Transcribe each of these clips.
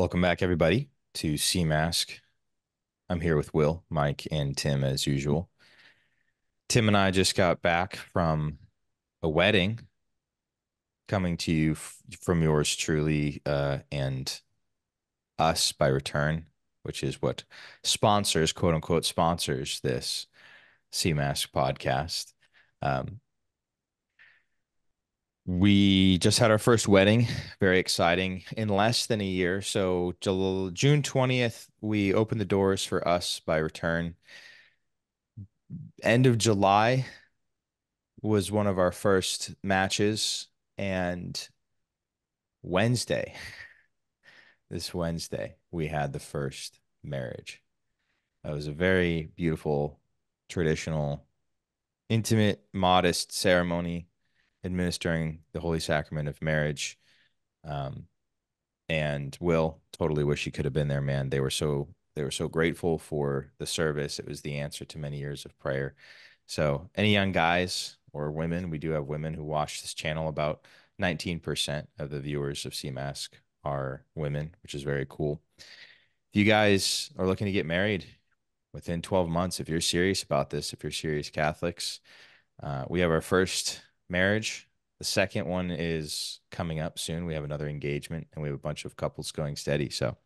Welcome back, everybody, to CMASC. I'm here with Will, Mike, and Tim as usual. Tim and I just got back from a wedding coming to you from yours truly uh, and us by Retvrn, which is what sponsors, quote unquote, sponsors this CMASC podcast. Um, we just had our first wedding, very exciting, in less than a year. So June 20th, we opened the doors for us by Retvrn. End of July was one of our first matches, and Wednesday, this Wednesday, we had the first marriage. It was a very beautiful, traditional, intimate, modest ceremony administering the holy sacrament of marriage. Um, and Will totally wish he could have been there, man. They were so they were so grateful for the service. It was the answer to many years of prayer. So, any young guys or women, we do have women who watch this channel. About 19% of the viewers of CMASC are women, which is very cool. If you guys are looking to get married within 12 months, if you're serious about this, if you're serious Catholics, uh, we have our first marriage. The second one is coming up soon. We have another engagement and we have a bunch of couples going steady. So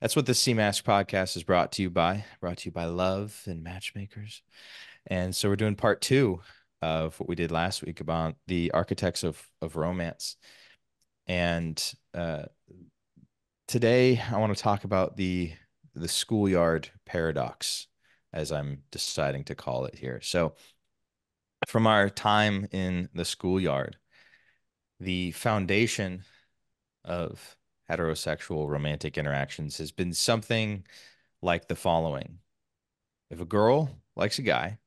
that's what the CMASC podcast is brought to you by, brought to you by Love and Matchmakers. And so we're doing part two of what we did last week about the architects of, of romance. And uh, today I want to talk about the the schoolyard paradox, as I'm deciding to call it here. So from our time in the schoolyard, the foundation of heterosexual romantic interactions has been something like the following If a girl likes a guy,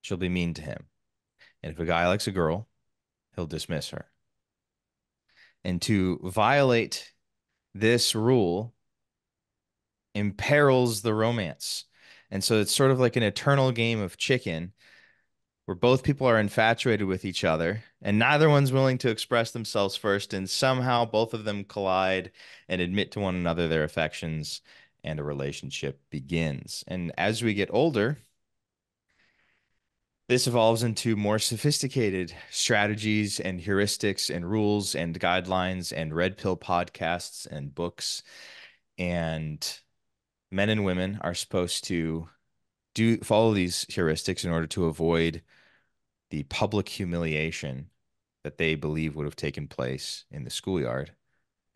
she'll be mean to him. And if a guy likes a girl, he'll dismiss her. And to violate this rule imperils the romance. And so it's sort of like an eternal game of chicken where both people are infatuated with each other and neither one's willing to express themselves first and somehow both of them collide and admit to one another their affections and a relationship begins. And as we get older this evolves into more sophisticated strategies and heuristics and rules and guidelines and red pill podcasts and books. And men and women are supposed to do follow these heuristics in order to avoid the public humiliation that they believe would have taken place in the schoolyard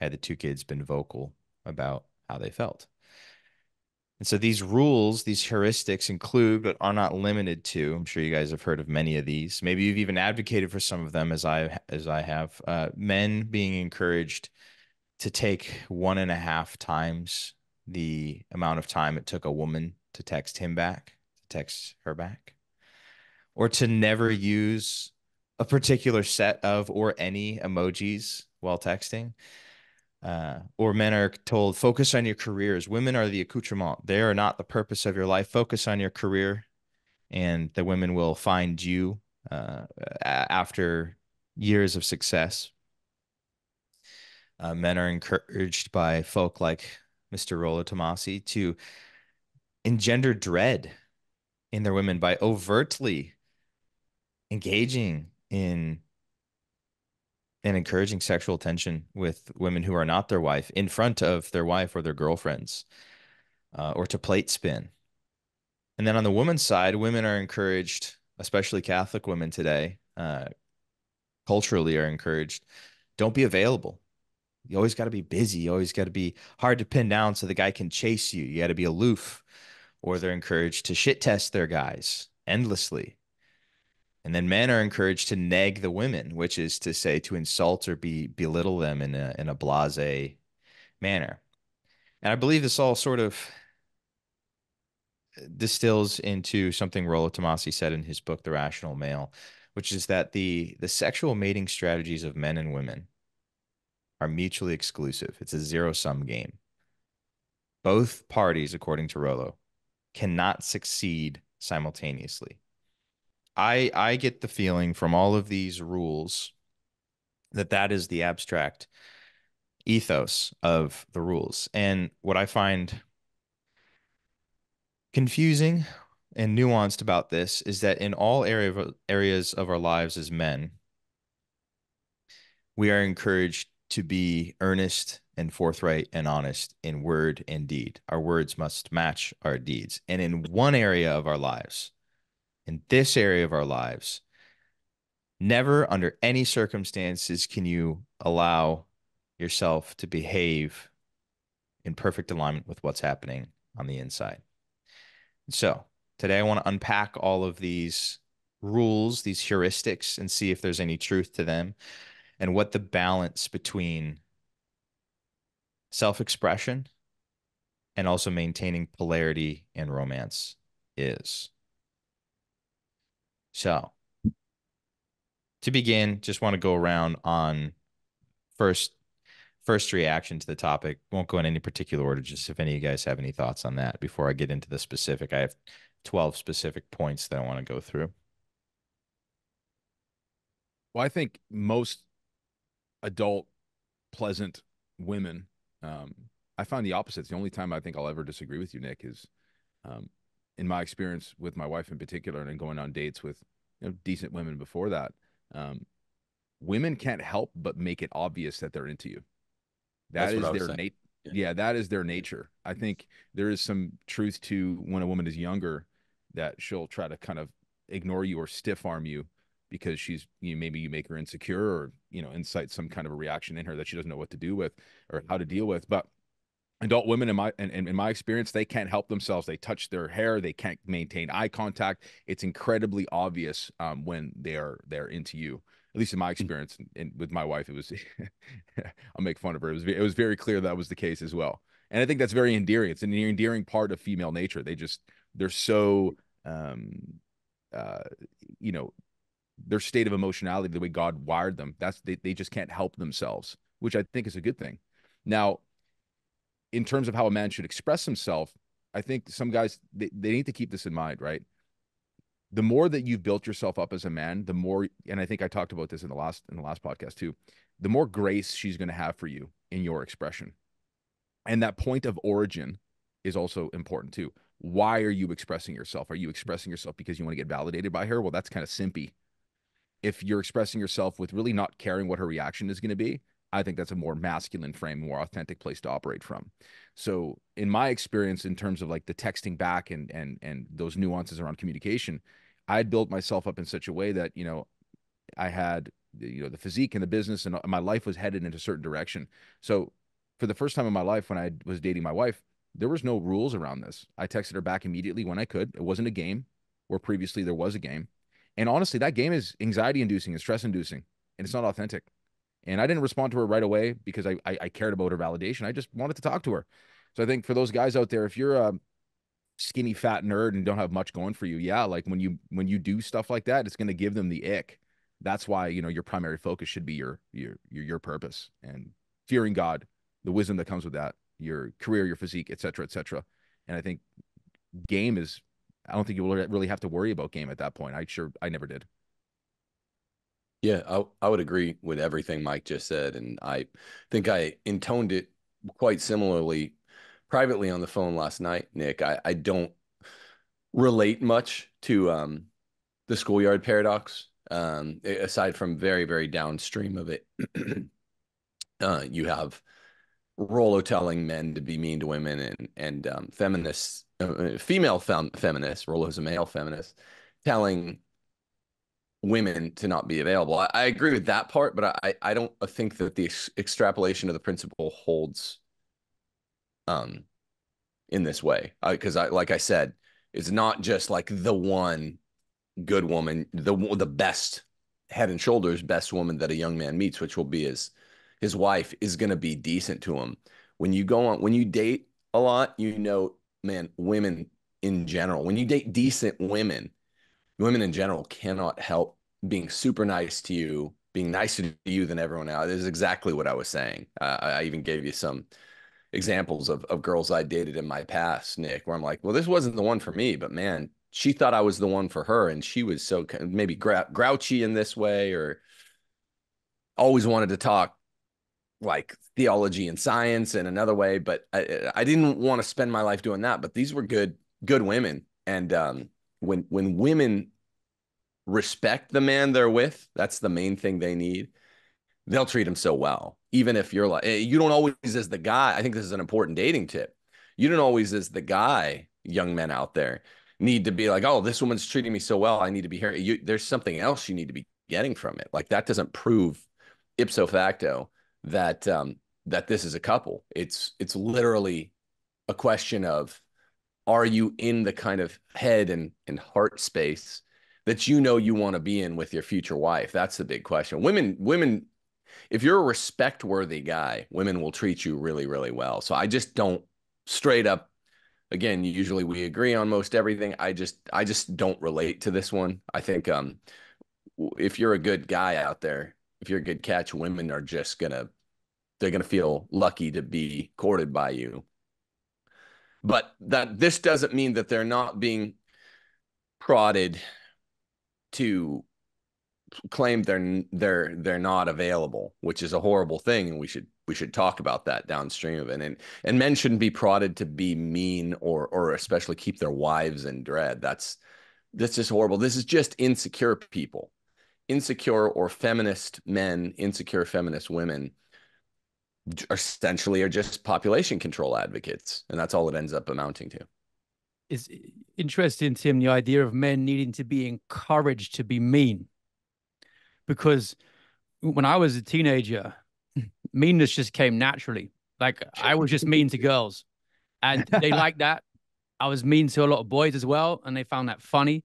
had the two kids been vocal about how they felt. And so these rules, these heuristics include, but are not limited to. I'm sure you guys have heard of many of these. Maybe you've even advocated for some of them, as I as I have. Uh, men being encouraged to take one and a half times the amount of time it took a woman to text him back, to text her back or to never use a particular set of or any emojis while texting. Uh, or men are told focus on your careers. Women are the accoutrement. They are not the purpose of your life. Focus on your career, and the women will find you uh, after years of success. Uh, men are encouraged by folk like Mr. Rollo Tomassi to engender dread in their women by overtly engaging in and encouraging sexual tension with women who are not their wife in front of their wife or their girlfriends uh, or to plate spin. And then on the woman's side, women are encouraged, especially Catholic women today, uh, culturally are encouraged don't be available. You always got to be busy. You always got to be hard to pin down so the guy can chase you. You got to be aloof. Or they're encouraged to shit test their guys endlessly and then men are encouraged to nag the women, which is to say to insult or be belittle them in a in a blase manner. And I believe this all sort of uh, distills into something Rollo Tomassi said in his book The Rational Male, which is that the the sexual mating strategies of men and women are mutually exclusive. It's a zero sum game. Both parties, according to Rollo, cannot succeed simultaneously. I I get the feeling from all of these rules that that is the abstract ethos of the rules. And what I find confusing and nuanced about this is that in all area of, areas of our lives as men, we are encouraged to be earnest and forthright and honest in word and deed. Our words must match our deeds. And in one area of our lives, in this area of our lives, never under any circumstances can you allow yourself to behave in perfect alignment with what's happening on the inside. So, today I want to unpack all of these rules, these heuristics, and see if there's any truth to them and what the balance between self expression and also maintaining polarity and romance is. So, to begin, just want to go around on first first reaction to the topic. Won't go in any particular order, just if any of you guys have any thoughts on that before I get into the specific. I have 12 specific points that I want to go through. Well, I think most adult, pleasant women, um, I find the opposite. It's the only time I think I'll ever disagree with you, Nick, is um, in my experience with my wife in particular and going on dates with you know, decent women before that. Um, women can't help but make it obvious that they're into you. That That's is their nature. Yeah. yeah, that is their nature. I think there is some truth to when a woman is younger that she'll try to kind of ignore you or stiff arm you because she's you know, maybe you make her insecure or you know incite some kind of a reaction in her that she doesn't know what to do with or how to deal with but adult women in my in, in my experience they can't help themselves they touch their hair they can't maintain eye contact it's incredibly obvious um, when they are they're into you at least in my mm. experience and with my wife, it was, I'll make fun of her. It was, it was very clear that was the case as well. And I think that's very endearing. It's an endearing part of female nature. They just, they're so, um, uh, you know, their state of emotionality, the way God wired them, that's, they, they just can't help themselves, which I think is a good thing. Now, in terms of how a man should express himself, I think some guys, they, they need to keep this in mind, right? the more that you've built yourself up as a man, the more, and I think I talked about this in the last in the last podcast too, the more grace she's going to have for you in your expression, and that point of origin is also important too. Why are you expressing yourself? Are you expressing yourself because you want to get validated by her? Well, that's kind of simpy. If you're expressing yourself with really not caring what her reaction is going to be, I think that's a more masculine frame, more authentic place to operate from. So, in my experience, in terms of like the texting back and and and those nuances around communication, I'd built myself up in such a way that you know I had you know the physique and the business, and uh, my life was headed in a certain direction. So, for the first time in my life, when I was dating my wife, there was no rules around this. I texted her back immediately when I could. It wasn't a game, where previously there was a game. And honestly, that game is anxiety inducing and stress inducing, and it's not authentic. And I didn't respond to her right away because I, I, I cared about her validation. I just wanted to talk to her. So I think for those guys out there, if you're a skinny fat nerd and don't have much going for you, yeah, like when you when you do stuff like that, it's going to give them the ick. That's why you know your primary focus should be your your your your purpose and fearing God, the wisdom that comes with that, your career, your physique, etc., etc. And I think game is. I don't think you will really have to worry about game at that point. I sure I never did. Yeah, I, I would agree with everything Mike just said. And I think I intoned it quite similarly privately on the phone last night, Nick. I, I don't relate much to um, the schoolyard paradox, um, aside from very, very downstream of it. uh, you have Rollo telling men to be mean to women and, and um, feminists, uh, female fem- feminists, Rollo's a male feminist, telling women to not be available. I, I agree with that part, but I, I don't think that the ex- extrapolation of the principle holds um in this way. Because I, I like I said, it's not just like the one good woman, the the best head and shoulders best woman that a young man meets, which will be his his wife, is going to be decent to him. When you go on, when you date a lot, you know, man, women in general, when you date decent women, women in general cannot help being super nice to you, being nicer to you than everyone else. This is exactly what I was saying. Uh, I even gave you some examples of, of girls I dated in my past, Nick, where I'm like, well, this wasn't the one for me, but man, she thought I was the one for her. And she was so maybe grou- grouchy in this way or always wanted to talk like theology and science in another way, but I, I didn't want to spend my life doing that. But these were good, good women. And um, when when women respect the man they're with, that's the main thing they need. They'll treat him so well. Even if you're like, eh, you don't always as the guy. I think this is an important dating tip. You don't always as the guy, young men out there, need to be like, oh, this woman's treating me so well. I need to be here. You, there's something else you need to be getting from it. Like that doesn't prove ipso facto that um, that this is a couple. It's it's literally a question of are you in the kind of head and and heart space that you know you want to be in with your future wife? That's the big question. Women women if you're a respect worthy guy, women will treat you really really well. So I just don't straight up again usually we agree on most everything i just i just don't relate to this one i think um if you're a good guy out there if you're a good catch, women are just gonna they're gonna feel lucky to be courted by you. But that this doesn't mean that they're not being prodded to claim they're they're they're not available, which is a horrible thing, and we should we should talk about that downstream of it. And and men shouldn't be prodded to be mean or or especially keep their wives in dread. That's that's just horrible. This is just insecure people insecure or feminist men, insecure feminist women essentially are just population control advocates. And that's all it ends up amounting to. It's interesting, Tim, the idea of men needing to be encouraged to be mean. Because when I was a teenager, meanness just came naturally. Like I was just mean to girls and they liked that. I was mean to a lot of boys as well, and they found that funny.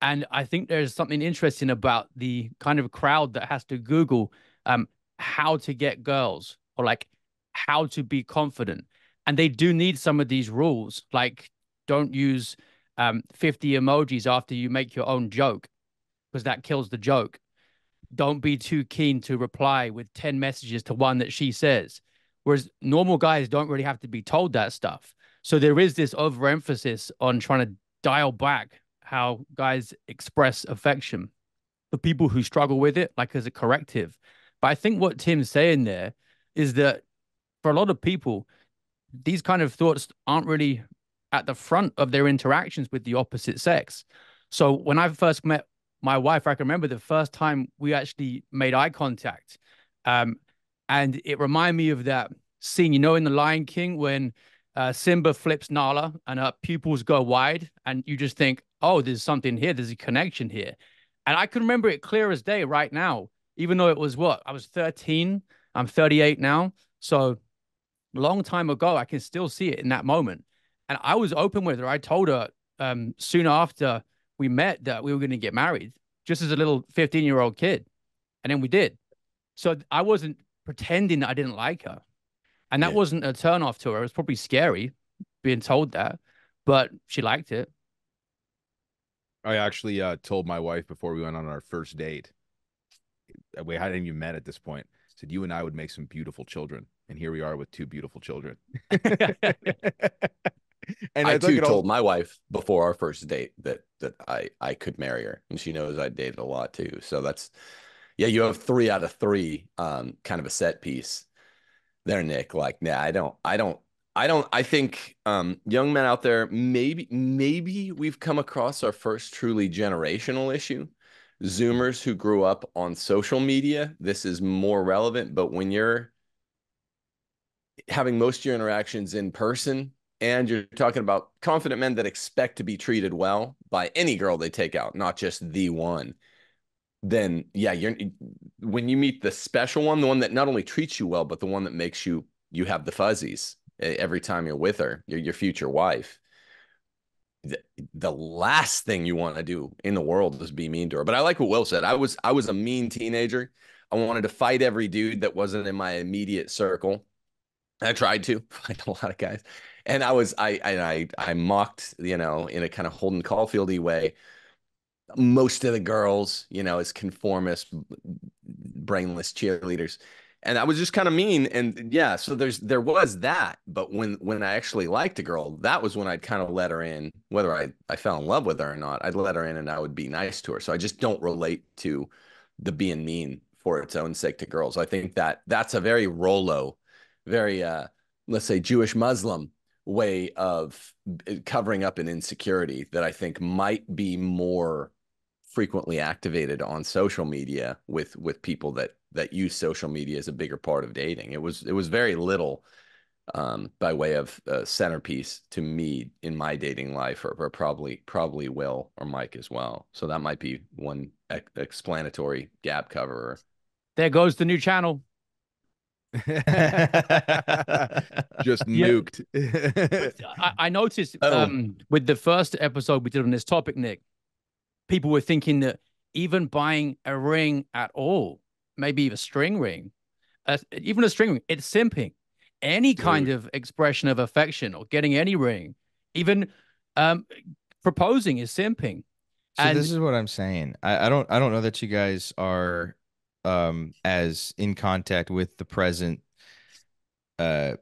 And I think there's something interesting about the kind of crowd that has to Google um, how to get girls or like how to be confident. And they do need some of these rules, like don't use um, 50 emojis after you make your own joke, because that kills the joke. Don't be too keen to reply with 10 messages to one that she says. Whereas normal guys don't really have to be told that stuff. So there is this overemphasis on trying to dial back how guys express affection for people who struggle with it, like as a corrective. But I think what Tim's saying there is that for a lot of people, these kind of thoughts aren't really at the front of their interactions with the opposite sex. So when I first met my wife, I can remember the first time we actually made eye contact. Um, and it reminded me of that scene, you know, in The Lion King when uh, Simba flips Nala and her pupils go wide, and you just think, oh, there's something here. There's a connection here. And I can remember it clear as day right now, even though it was what? I was 13. I'm 38 now. So long time ago, I can still see it in that moment. And I was open with her. I told her um, soon after we met that we were going to get married, just as a little 15 year old kid. And then we did. So I wasn't pretending that I didn't like her. And that yeah. wasn't a turn off to her. It was probably scary being told that, but she liked it. I actually uh, told my wife before we went on our first date. Uh, we hadn't even met at this point. Said you and I would make some beautiful children, and here we are with two beautiful children. and I, I too told my wife before our first date that that I I could marry her, and she knows I dated a lot too. So that's yeah, you have three out of three, um, kind of a set piece there, Nick. Like, nah, I don't, I don't I don't I think um, young men out there maybe maybe we've come across our first truly generational issue. Zoomers who grew up on social media, this is more relevant, but when you're having most of your interactions in person and you're talking about confident men that expect to be treated well by any girl they take out, not just the one, then yeah, you're when you meet the special one, the one that not only treats you well, but the one that makes you you have the fuzzies eh, every time you're with her, your, your future wife. The, the last thing you want to do in the world is be mean to her. But I like what Will said. I was I was a mean teenager. I wanted to fight every dude that wasn't in my immediate circle. I tried to fight a lot of guys, and I was I and I I mocked you know in a kind of Holden Caulfieldy way most of the girls you know as conformist brainless cheerleaders and I was just kind of mean. And yeah, so there's there was that. But when when I actually liked a girl, that was when I'd kind of let her in, whether I I fell in love with her or not. I'd let her in, and I would be nice to her. So I just don't relate to the being mean for its own sake to girls. I think that that's a very Rollo, very uh, let's say Jewish Muslim way of covering up an insecurity that I think might be more frequently activated on social media with with people that that use social media as a bigger part of dating. It was it was very little um, by way of a centerpiece to me in my dating life, or, or, probably probably Will or Mike as well. So that might be one ex- explanatory gap cover. There goes the new channel. Just nuked. I, I, noticed oh. um, with the first episode we did on this topic, Nick, people were thinking that even buying a ring at all, maybe even a string ring, uh, even a string ring, it's simping any kind of expression of affection or getting any ring, even um, proposing is simping. So and this is what I'm saying. I, I don't I don't know that you guys are um as in contact with the present uh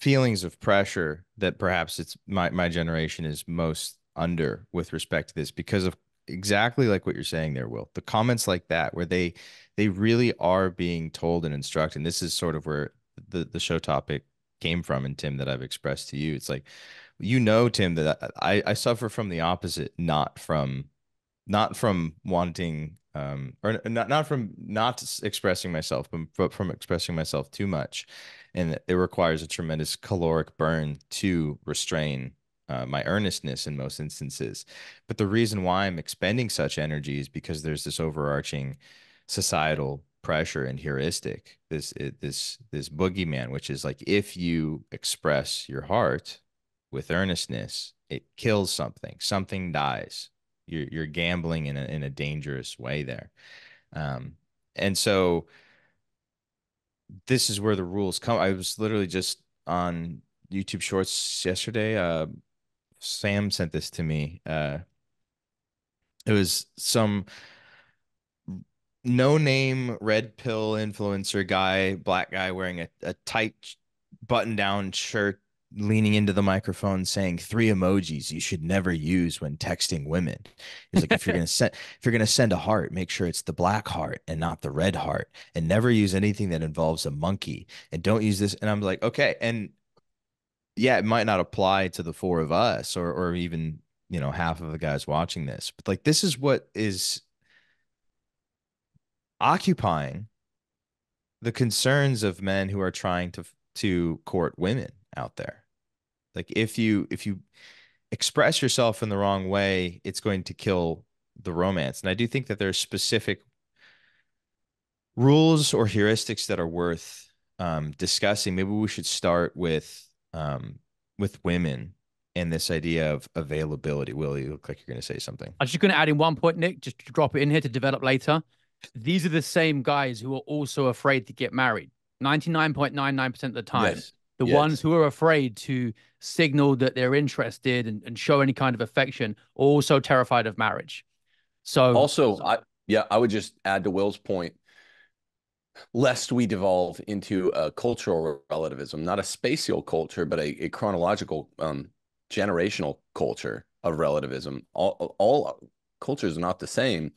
feelings of pressure that perhaps it's my my generation is most under with respect to this because of exactly like what you're saying there will the comments like that where they they really are being told and instructed and this is sort of where the the show topic came from and Tim that I've expressed to you. It's like you know, Tim, that I, I suffer from the opposite, not from not from wanting um or not not from not expressing myself, but, but from expressing myself too much. And it requires a tremendous caloric burn to restrain uh, my earnestness in most instances. But the reason why I'm expending such energy is because there's this overarching societal pressure and heuristic this this this boogeyman which is like if you express your heart with earnestness it kills something. Something dies. You're you're gambling in a in a dangerous way there. Um and so this is where the rules come. I was literally just on youtube shorts yesterday uh sam sent this to me uh it was some no name red pill influencer guy, black guy wearing a, a tight button down shirt, leaning into the microphone saying three emojis you should never use when texting women. He's like, if you're gonna send if you're gonna send a heart, make sure it's the black heart and not the red heart. And never use anything that involves a monkey. And don't use this. And I'm like, okay. And yeah, it might not apply to the four of us or or even, you know, half of the guys watching this. But like this is what is occupying the concerns of men who are trying to to court women out there. Like if you if you express yourself in the wrong way, it's going to kill the romance. And I do think that there's specific rules or heuristics that are worth um, discussing. Maybe we should start with um, with women and this idea of availability. Will you look like you're going to say something? I'm just going to add in one point, Nick, just drop it in here to develop later these are the same guys who are also afraid to get married 99.99% of the time. Yes. The yes. ones who are afraid to signal that they're interested and, and show any kind of affection are also terrified of marriage. So, also, I, yeah, I would just add to Will's point lest we devolve into a cultural relativism, not a spatial culture, but a, a chronological, um, generational culture of relativism. All, all cultures are not the same.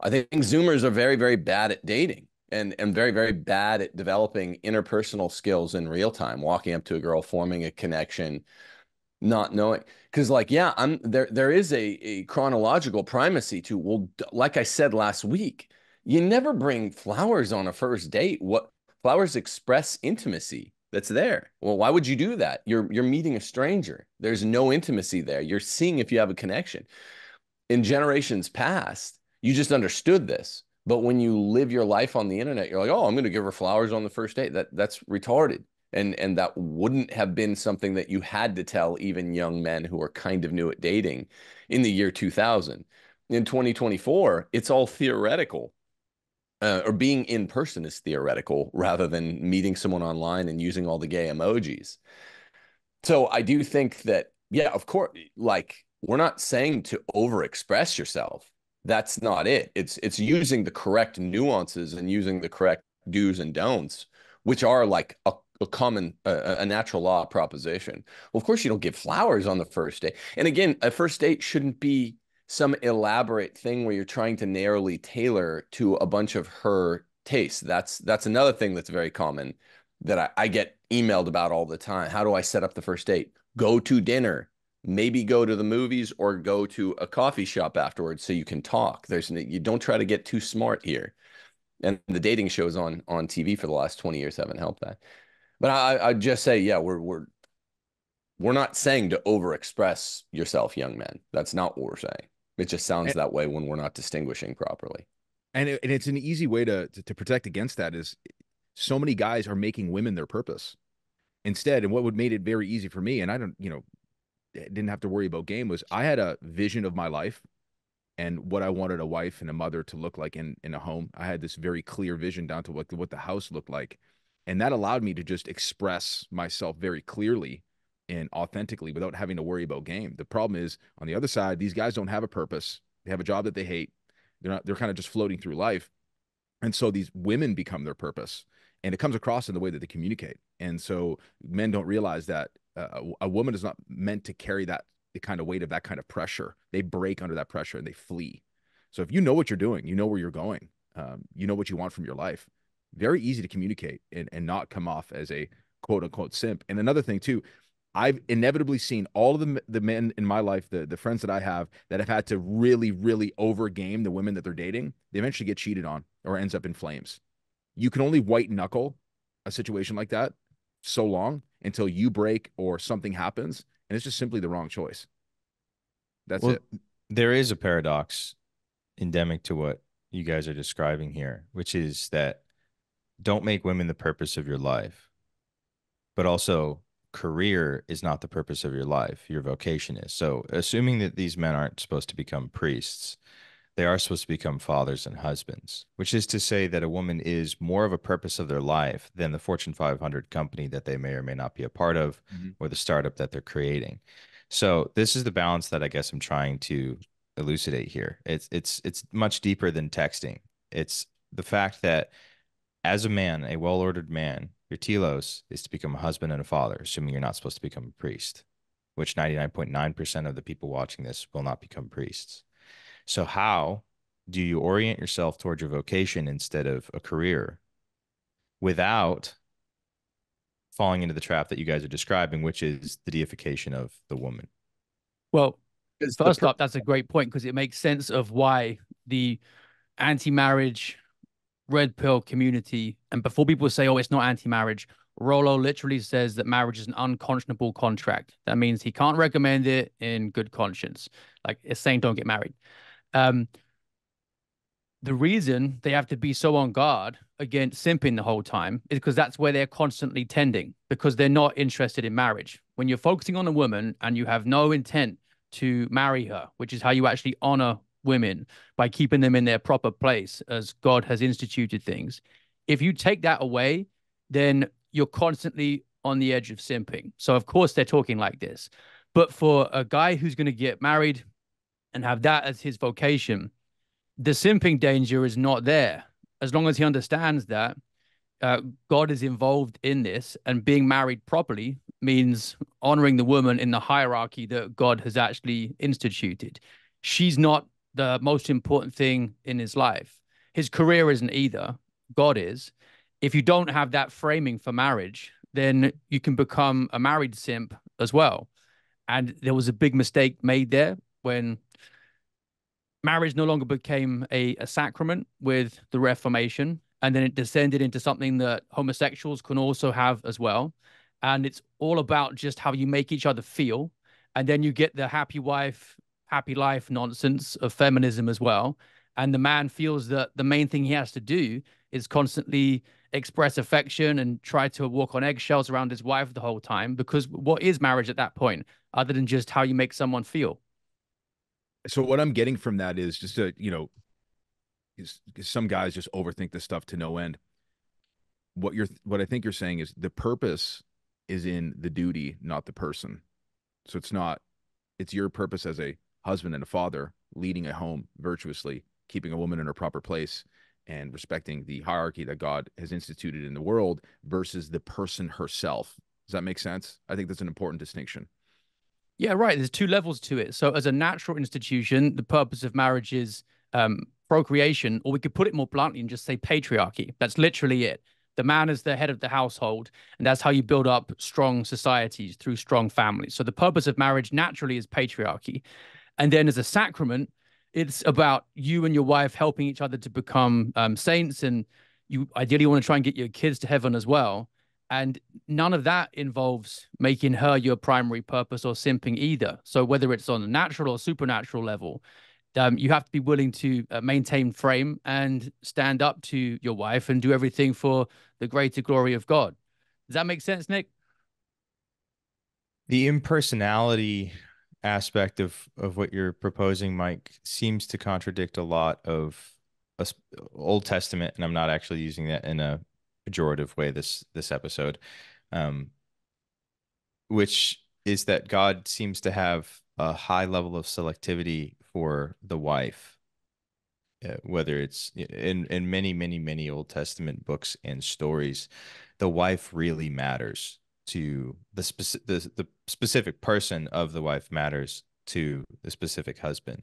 I think Zoomers are very, very bad at dating and and very, very bad at developing interpersonal skills in real time, walking up to a girl, forming a connection, not knowing. Because like, yeah, I'm there. There is a, a chronological primacy to well, like I said last week, you never bring flowers on a first date. What flowers express intimacy that's there. Well, why would you do that? You're you're meeting a stranger. There's no intimacy there. You're seeing if you have a connection. In generations past, you just understood this. But when you live your life on the internet, you're like, oh, I'm going to give her flowers on the first date. That that's retarded. And and that wouldn't have been something that you had to tell even young men who are kind of new at dating in the year 2000. In 2024, it's all theoretical. Uh, or being in person is theoretical rather than meeting someone online and using all the gay emojis. So I do think that, yeah, of course, like we're not saying to overexpress yourself that's not it. It's it's using the correct nuances and using the correct do's and don'ts, which are like a, a common a, a natural law proposition. Well, of course, you don't give flowers on the first date. And again, a first date shouldn't be some elaborate thing where you're trying to narrowly tailor to a bunch of her tastes. That's that's another thing that's very common that I, I get emailed about all the time. How do I set up the first date? Go to dinner, maybe go to the movies or go to a coffee shop afterwards so you can talk. There's you don't try to get too smart here. And the dating shows on on TV for the last 20 years haven't helped that. But I I just say, yeah, we're we're we're not saying to overexpress yourself, young men. That's not what we're saying. It just sounds and, that way when we're not distinguishing properly. And, it, and it's an easy way to, to to protect against that is so many guys are making women their purpose instead. And what would made it very easy for me, and I don't, you know, didn't have to worry about game was I had a vision of my life and what I wanted a wife and a mother to look like in in a home. I had this very clear vision down to what what the house looked like, and that allowed me to just express myself very clearly and authentically without having to worry about game. The problem is on the other side, these guys don't have a purpose. They have a job that they hate. They're not. They're kind of just floating through life, and so these women become their purpose, and it comes across in the way that they communicate. And so men don't realize that uh, a woman is not meant to carry that the kind of weight of that kind of pressure. They break under that pressure and they flee. So if you know what you're doing, you know where you're going, um, you know what you want from your life. Very easy to communicate and, and not come off as a quote unquote simp. And another thing too, I've inevitably seen all of the the men in my life, the the friends that I have that have had to really, really overgame the women that they're dating. They eventually get cheated on or ends up in flames. You can only white knuckle a situation like that so long until you break or something happens, and it's just simply the wrong choice. That's well, it. There is a paradox endemic to what you guys are describing here, which is that don't make women the purpose of your life, but also career is not the purpose of your life. Your vocation is. So, assuming that these men aren't supposed to become priests, they are supposed to become fathers and husbands, which is to say that a woman is more of a purpose of their life than the Fortune 500 company that they may or may not be a part of mm-hmm. or the startup that they're creating. So, this is the balance that I guess I'm trying to elucidate here. It's it's it's much deeper than texting. It's the fact that as a man, a well-ordered man, your telos is to become a husband and a father, assuming you're not supposed to become a priest, which 99.9% of the people watching this will not become priests. So, how do you orient yourself towards your vocation instead of a career without falling into the trap that you guys are describing, which is the deification of the woman? Well, first up, that's a great point because it makes sense of why the anti marriage red pill community. And before people say, oh, it's not anti marriage, Rollo literally says that marriage is an unconscionable contract. That means he can't recommend it in good conscience. Like it's saying, don't get married. Um, the reason they have to be so on guard against simping the whole time is because that's where they're constantly tending because they're not interested in marriage. When you're focusing on a woman and you have no intent to marry her, which is how you actually honor women by keeping them in their proper place as God has instituted things. If you take that away, then you're constantly on the edge of simping. So, of course, they're talking like this. But for a guy who's going to get married and have that as his vocation, the simping danger is not there. As long as he understands that uh, God is involved in this and being married properly means honoring the woman in the hierarchy that God has actually instituted. She's not the most important thing in his life. His career isn't either. God is. If you don't have that framing for marriage, then you can become a married simp as well. And there was a big mistake made there when marriage no longer became a, a sacrament with the Reformation. And then it descended into something that homosexuals can also have as well. And it's all about just how you make each other feel. And then you get the happy wife, happy life nonsense of feminism as well. And the man feels that the main thing he has to do is constantly express affection and try to walk on eggshells around his wife the whole time. Because what is marriage at that point, other than just how you make someone feel? So what I'm getting from that is just a you know, is, is some guys just overthink this stuff to no end. What you're what I think you're saying is the purpose is in the duty, not the person. So it's not it's your purpose as a husband and a father leading a home virtuously, keeping a woman in her proper place and respecting the hierarchy that God has instituted in the world versus the person herself. Does that make sense? I think that's an important distinction. Yeah, right. There's two levels to it. So, as a natural institution, the purpose of marriage is um, procreation, or we could put it more bluntly and just say patriarchy. That's literally it. The man is the head of the household, and that's how you build up strong societies through strong families. So, the purpose of marriage naturally is patriarchy. And then, as a sacrament, it's about you and your wife helping each other to become um, saints, and you ideally want to try and get your kids to heaven as well. And none of that involves making her your primary purpose or simping either. So whether it's on a natural or supernatural level, um, you have to be willing to uh, maintain frame and stand up to your wife and do everything for the greater glory of God. Does that make sense, Nick? The impersonality aspect of of what you're proposing, Mike, seems to contradict a lot of a, Old Testament, and I'm not actually using that in a pejorative way this this episode, um, which is that God seems to have a high level of selectivity for the wife, uh, whether it's in in many many many Old Testament books and stories, the wife really matters to the specific the, the specific person of the wife matters to the specific husband,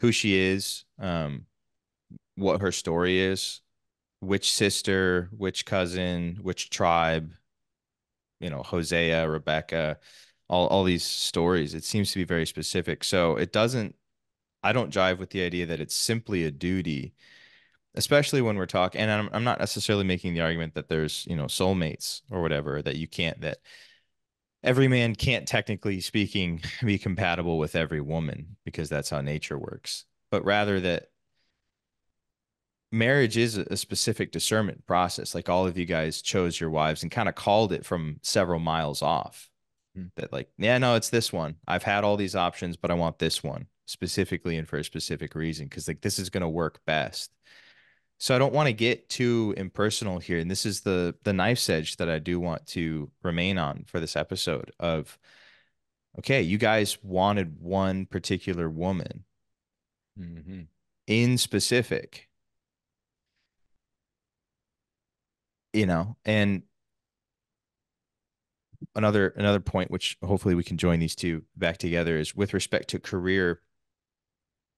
who she is, um, what her story is, which sister, which cousin, which tribe, you know, Hosea, Rebecca, all, all these stories. It seems to be very specific. So it doesn't, I don't jive with the idea that it's simply a duty, especially when we're talking. And I'm, I'm not necessarily making the argument that there's, you know, soulmates or whatever, that you can't, that every man can't technically speaking be compatible with every woman because that's how nature works, but rather that marriage is a specific discernment process. Like all of you guys chose your wives and kind of called it from several miles off. Mm. That like, yeah, no, it's this one. I've had all these options, but I want this one specifically and for a specific reason because like this is going to work best. So I don't want to get too impersonal here, and this is the the knife's edge that I do want to remain on for this episode. Of okay, you guys wanted one particular woman mm-hmm. in specific you know, and another another point which hopefully we can join these two back together is with respect to career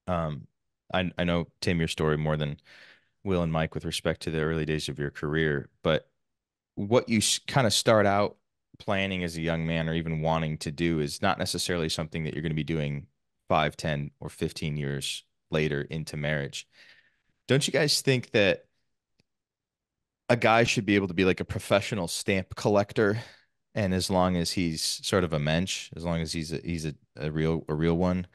um I I know Tim your story more than Will and Mike with respect to the early days of your career but what you kind of start out planning as a young man or even wanting to do is not necessarily something that you're going to be doing 5 10 or 15 years later into marriage. Don't you guys think that a guy should be able to be like a professional stamp collector? And as long as he's sort of a mensch as long as he's a, he's a, a real a real one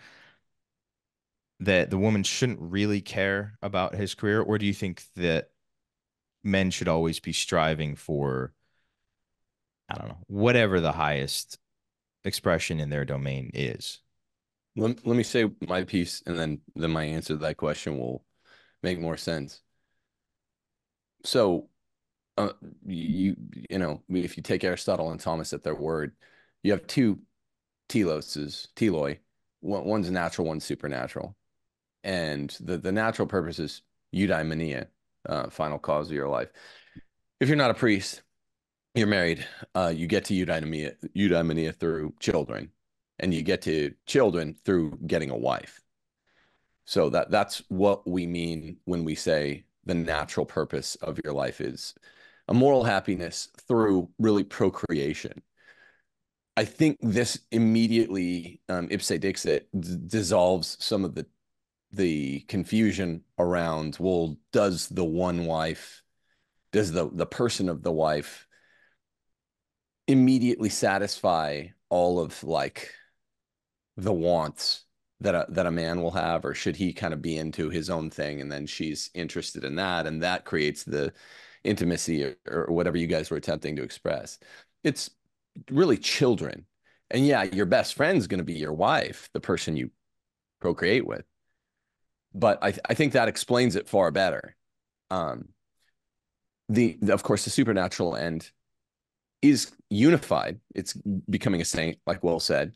that the woman shouldn't really care about his career or do you think that men should always be striving for i don't know whatever the highest expression in their domain is? Let, let me say my piece and then then my answer to that question will make more sense. So uh, you you know if you take Aristotle and Thomas at their word, you have two teloses, teloi. One's natural, one's supernatural, and the the natural purpose is eudaimonia, uh, final cause of your life. If you're not a priest, you're married. Uh, you get to eudaimonia, eudaimonia through children, and you get to children through getting a wife. So that that's what we mean when we say the natural purpose of your life is a moral happiness through really procreation. I think this immediately um, ipse dixit dissolves some of the the confusion around well does the one wife does the the person of the wife immediately satisfy all of like the wants that a, that a man will have or should he kind of be into his own thing and then she's interested in that and that creates the intimacy or, or whatever you guys were attempting to express. It's really children. And yeah, your best friend's going to be your wife, the person you procreate with. But I, I think that explains it far better. Um, the, the of course the supernatural end is unified. It's becoming a saint, like Will said,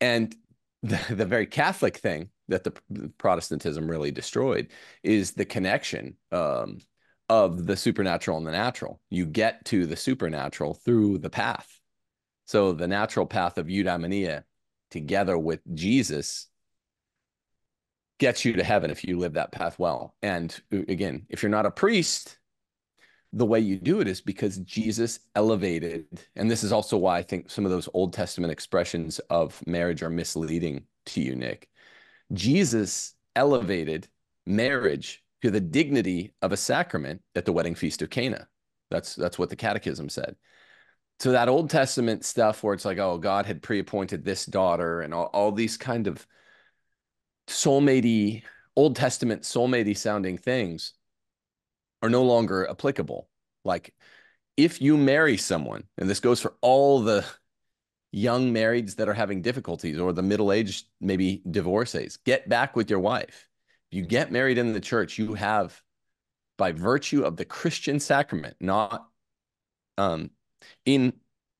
and the, the very Catholic thing that the, Protestantism really destroyed is the connection um, of the supernatural and the natural. You get to the supernatural through the path. So the natural path of eudaimonia together with Jesus gets you to heaven if you live that path well. And uh, again, if you're not a priest, the way you do it is because Jesus elevated, and this is also why I think some of those Old Testament expressions of marriage are misleading to you, Nick. Jesus elevated marriage to the dignity of a sacrament at the wedding feast of Cana. That's that's what the catechism said. So that Old Testament stuff where it's like, oh, God had pre-appointed this daughter and all, all these kind of soulmatey, Old Testament soulmatey sounding things are no longer applicable. Like if you marry someone, and this goes for all the young marrieds that are having difficulties or the middle-aged maybe divorcees, get back with your wife. If you get married in the church, you have by virtue of the Christian sacrament, not um, in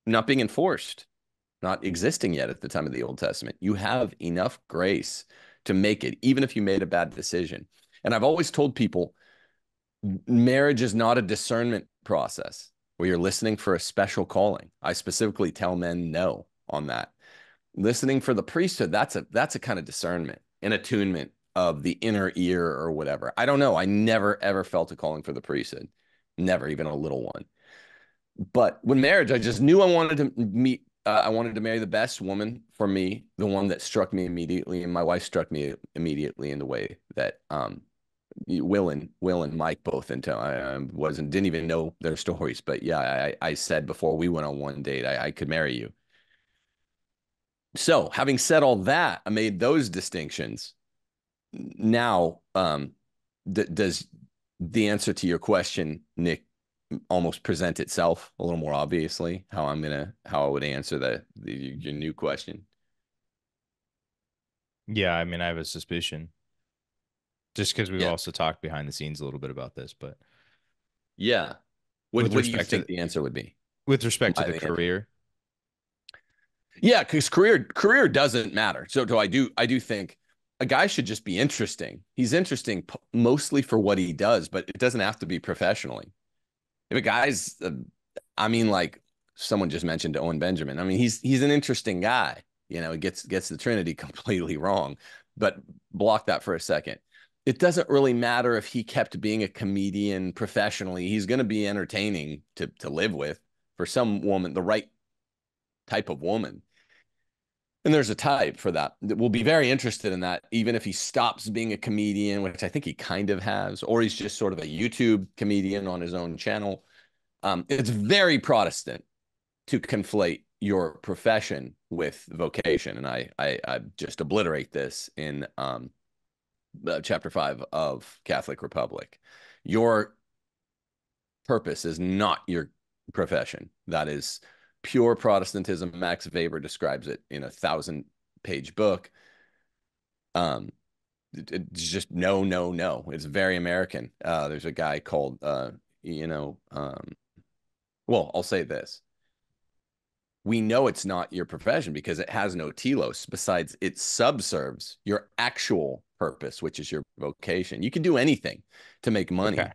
not being enforced, not existing yet at the time of the Old Testament, you have enough grace to make it, even if you made a bad decision. And I've always told people marriage is not a discernment process where you're listening for a special calling. I specifically tell men no on that. Listening for the priesthood, that's a that's a kind of discernment and attunement of the inner ear or whatever. I don't know. I never ever felt a calling for the priesthood. Never, even a little one. But with marriage, I just knew I wanted to meet. Uh, I wanted to marry the best woman for me, the one that struck me immediately, and my wife struck me immediately in the way that um, Will and Will and Mike both into. I, I wasn't didn't even know their stories, but yeah, I, I said before we went on one date, I, I could marry you. So, having said all that, I made those distinctions now um does the answer to your question nick almost present itself a little more obviously how i'm gonna how i would answer the, the your new question. Yeah i mean i have a suspicion. Just because we've yeah. also talked behind the scenes a little bit about this but yeah. What, what do you think to, the answer would be? With respect to the career? Yeah because career career doesn't matter. So do i do i do think a guy should just be interesting. He's interesting mostly for what he does, but it doesn't have to be professionally. A guy's, uh, I mean, like someone just mentioned Owen Benjamin. I mean, he's he's an interesting guy. You know, he gets gets the Trinity completely wrong, but block that for a second. It doesn't really matter if he kept being a comedian professionally. He's going to be entertaining to to live with for some woman, the right type of woman and there's a type for that that will be very interested in that, even if he stops being a comedian, which I think he kind of has, or he's just sort of a YouTube comedian on his own channel. Um, it's very Protestant to conflate your profession with vocation, and I I, I just obliterate this in um, chapter five of Catholic Republic. Your purpose is not your profession. That is pure Protestantism. Max Weber describes it in a thousand page book. Um, it, it's just no, no, no. It's very American. Uh, there's a guy called, uh, you know, um, well, I'll say this. We know it's not your profession because it has no telos. Besides, it subserves your actual purpose, which is your vocation. You can do anything to make money okay.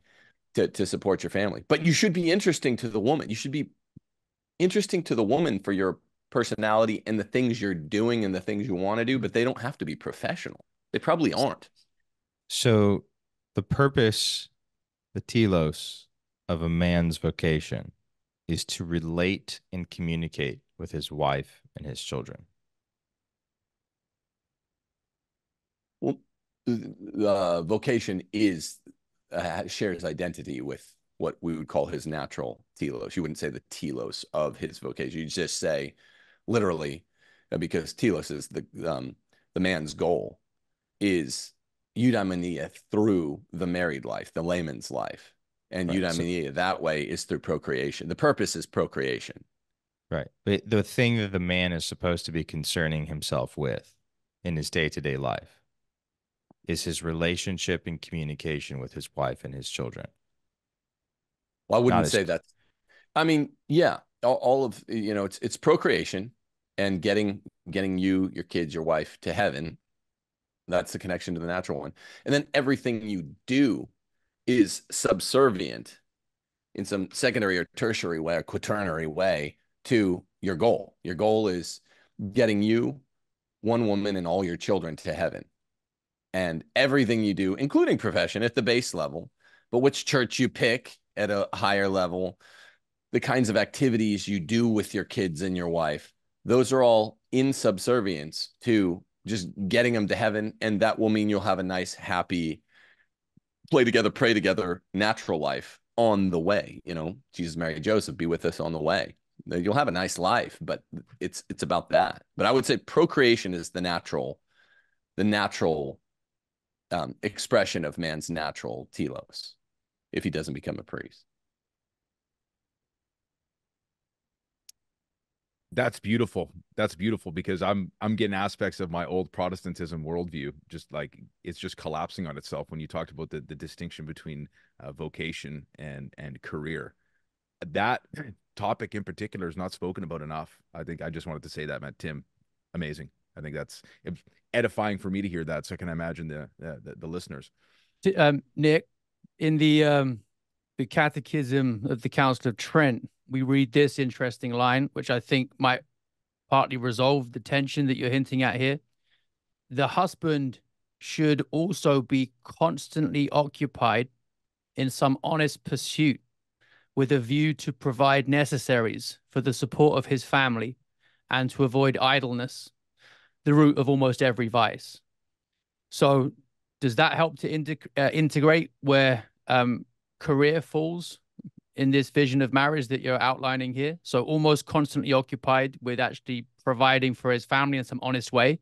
to, to support your family, but you should be interesting to the woman. You should be interesting to the woman for your personality and the things you're doing and the things you want to do, but they don't have to be professional. They probably aren't. So the purpose, the telos of a man's vocation is to relate and communicate with his wife and his children. Well, the vocation is uh, shares identity with what we would call his natural telos. You wouldn't say the telos of his vocation. You just say literally, uh, because telos is the um, the man's goal is eudaimonia through the married life, the layman's life. And right. eudaimonia so, that way is through procreation. The purpose is procreation. Right. But the thing that the man is supposed to be concerning himself with in his day to day life is his relationship and communication with his wife and his children. Well, I wouldn't say that. I mean, yeah, all, all, of you know, it's it's procreation and getting getting you, your kids, your wife to heaven. That's the connection to the natural one, and then everything you do is subservient in some secondary or tertiary way or quaternary way to your goal. Your goal is getting you one woman and all your children to heaven. And everything you do, including profession at the base level, but which church you pick at a higher level, the kinds of activities you do with your kids and your wife, those are all in subservience to just getting them to heaven. And that will mean you'll have a nice, happy, play together, pray together, natural life on the way. You know, Jesus, Mary, Joseph, be with us on the way. You'll have a nice life, but it's it's about that. But I would say procreation is the natural, the natural um, expression of man's natural telos, if he doesn't become a priest. That's beautiful. That's beautiful because I'm I'm getting aspects of my old Protestantism worldview just like it's just collapsing on itself when you talked about the the distinction between uh, vocation and and career. That topic in particular is not spoken about enough. I think I just wanted to say that, Matt. Tim, amazing. I think that's edifying for me to hear that. So I can imagine the the, the listeners. Um, Nick, in the um, the Catechism of the Council of Trent, we read this interesting line, which I think might partly resolve the tension that you're hinting at here. The husband should also be constantly occupied in some honest pursuit with a view to provide necessaries for the support of his family and to avoid idleness, the root of almost every vice. So, does that help to uh, integrate where um, career falls in this vision of marriage that you're outlining here. So almost constantly occupied with actually providing for his family in some honest way,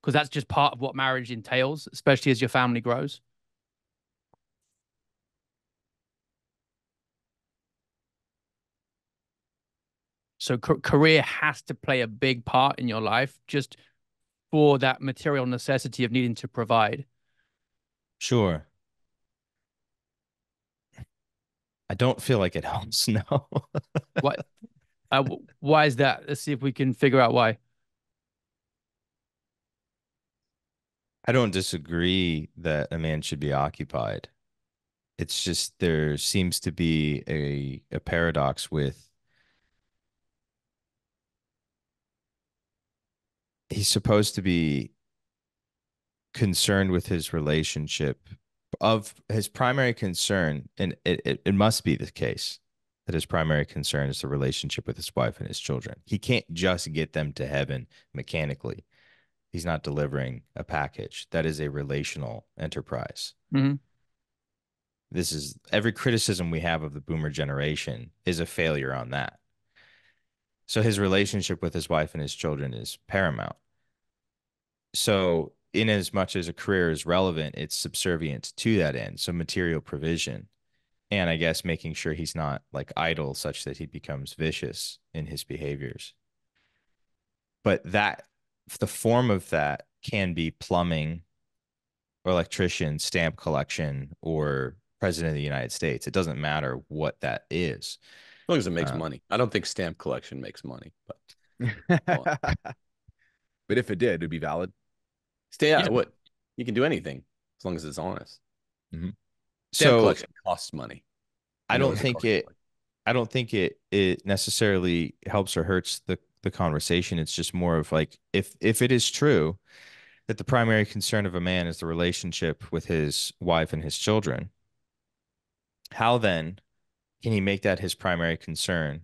because that's just part of what marriage entails, especially as your family grows. So career has to play a big part in your life just for that material necessity of needing to provide. Sure. I don't feel like it helps. No. what? Uh, why is that? Let's see if we can figure out why. I don't disagree that a man should be occupied. It's just there seems to be a a paradox with he's supposed to be concerned with his relationship of his primary concern, and it, it, it must be the case that his primary concern is the relationship with his wife and his children. He can't just get them to heaven mechanically. He's not delivering a package. That is a relational enterprise. Mm-hmm. This is every criticism we have of the boomer generation is a failure on that. So his relationship with his wife and his children is paramount. So in as much as a career is relevant, it's subservient to that end. So material provision. And I guess making sure he's not like idle such that he becomes vicious in his behaviors. But that the form of that can be plumbing or electrician, stamp collection, or president of the United States. It doesn't matter what that is. As long as it makes uh, money. I don't think stamp collection makes money, but but if it did, it'd be valid. Stay out. Yeah. What you can do anything as long as it's honest. Mm-hmm. So costs money. I don't think it. I don't think it it necessarily helps or hurts the the conversation. It's just more of like if if it is true that the primary concern of a man is the relationship with his wife and his children, how then can he make that his primary concern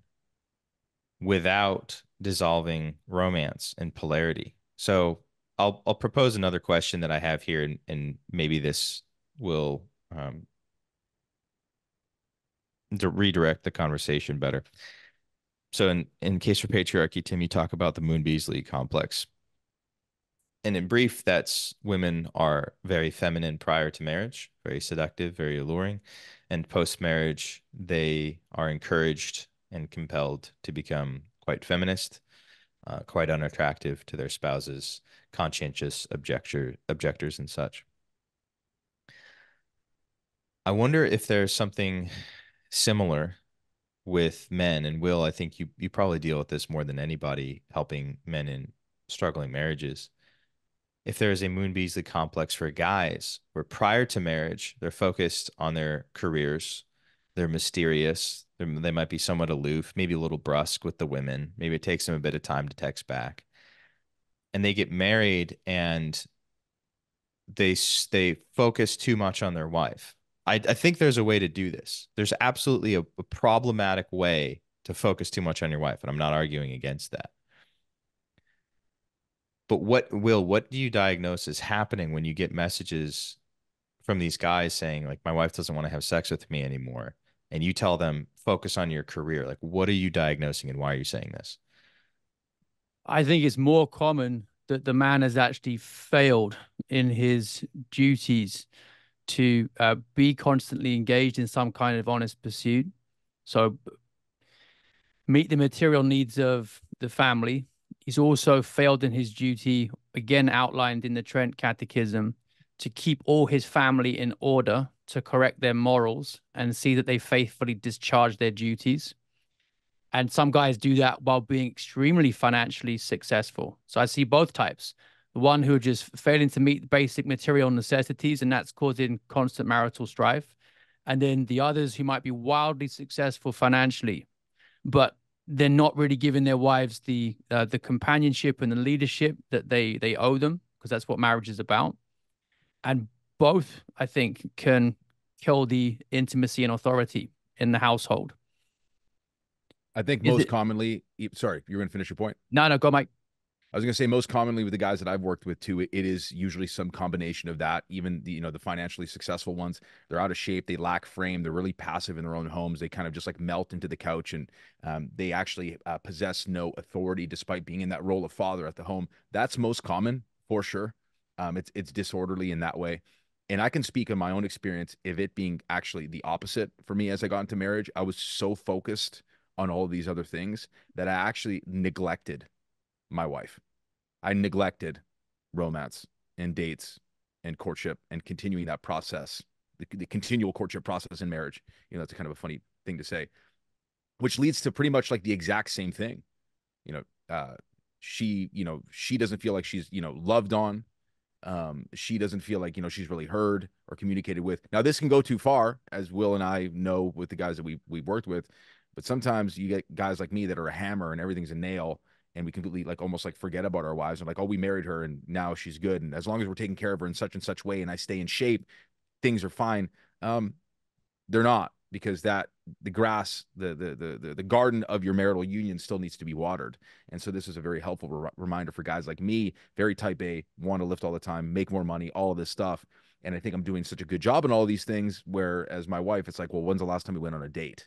without dissolving romance and polarity? So I'll I'll propose another question that I have here, and, and maybe this will um, to redirect the conversation better. So, in in case for patriarchy, Tim, you talk about the Moon Beasley complex, and in brief, that's women are very feminine prior to marriage, very seductive, very alluring, and post marriage they are encouraged and compelled to become quite feminist, uh, quite unattractive to their spouses conscientious objector objectors and such. I wonder if there's something similar with men and Will, I think you you probably deal with this more than anybody helping men in struggling marriages. If there is a Moon Beasley complex for guys where prior to marriage they're focused on their careers, they're mysterious, they're, they might be somewhat aloof, maybe a little brusque with the women, maybe it takes them a bit of time to text back and they get married and they they focus too much on their wife. I, I think there's a way to do this. There's absolutely a, a problematic way to focus too much on your wife, and I'm not arguing against that. But what will what do you diagnose is happening when you get messages from these guys saying like my wife doesn't want to have sex with me anymore and you tell them focus on your career like what are you diagnosing and why are you saying this I think it's more common that the man has actually failed in his duties to uh, be constantly engaged in some kind of honest pursuit. So, meet the material needs of the family. He's also failed in his duty, again outlined in the Trent Catechism, to keep all his family in order, to correct their morals, and see that they faithfully discharge their duties. And some guys do that while being extremely financially successful. So I see both types. The one who are just failing to meet basic material necessities, and that's causing constant marital strife. And then the others who might be wildly successful financially, but they're not really giving their wives the uh, the companionship and the leadership that they they owe them, because that's what marriage is about. And both, I think, can kill the intimacy and authority in the household. I think most it, commonly, sorry, you're going to finish your point. No, no, go, Mike. I was going to say most commonly with the guys that I've worked with too, it is usually some combination of that. Even the, you know, the financially successful ones, they're out of shape, they lack frame, they're really passive in their own homes. They kind of just like melt into the couch, and um, they actually uh, possess no authority despite being in that role of father at the home. That's most common for sure. Um, it's it's disorderly in that way. And I can speak on my own experience of it being actually the opposite for me as I got into marriage. I was so focused on all these other things that I actually neglected my wife. I neglected romance and dates and courtship and continuing that process, the, the continual courtship process in marriage. You know, that's kind of a funny thing to say, which leads to pretty much like the exact same thing. You know, uh, she, you know, she doesn't feel like she's, you know, loved on. Um, she doesn't feel like, you know, she's really heard or communicated with. Now, this can go too far, as Will and I know with the guys that we we've worked with. But sometimes you get guys like me that are a hammer and everything's a nail, and we completely like almost like forget about our wives and like, oh, we married her and now she's good. And as long as we're taking care of her in such and such way and I stay in shape, things are fine. Um, they're not because that the grass, the the the the garden of your marital union still needs to be watered. And so this is a very helpful re- reminder for guys like me, very type A, want to lift all the time, make more money, all of this stuff. And I think I'm doing such a good job in all these things. Whereas my wife, it's like, well, when's the last time we went on a date?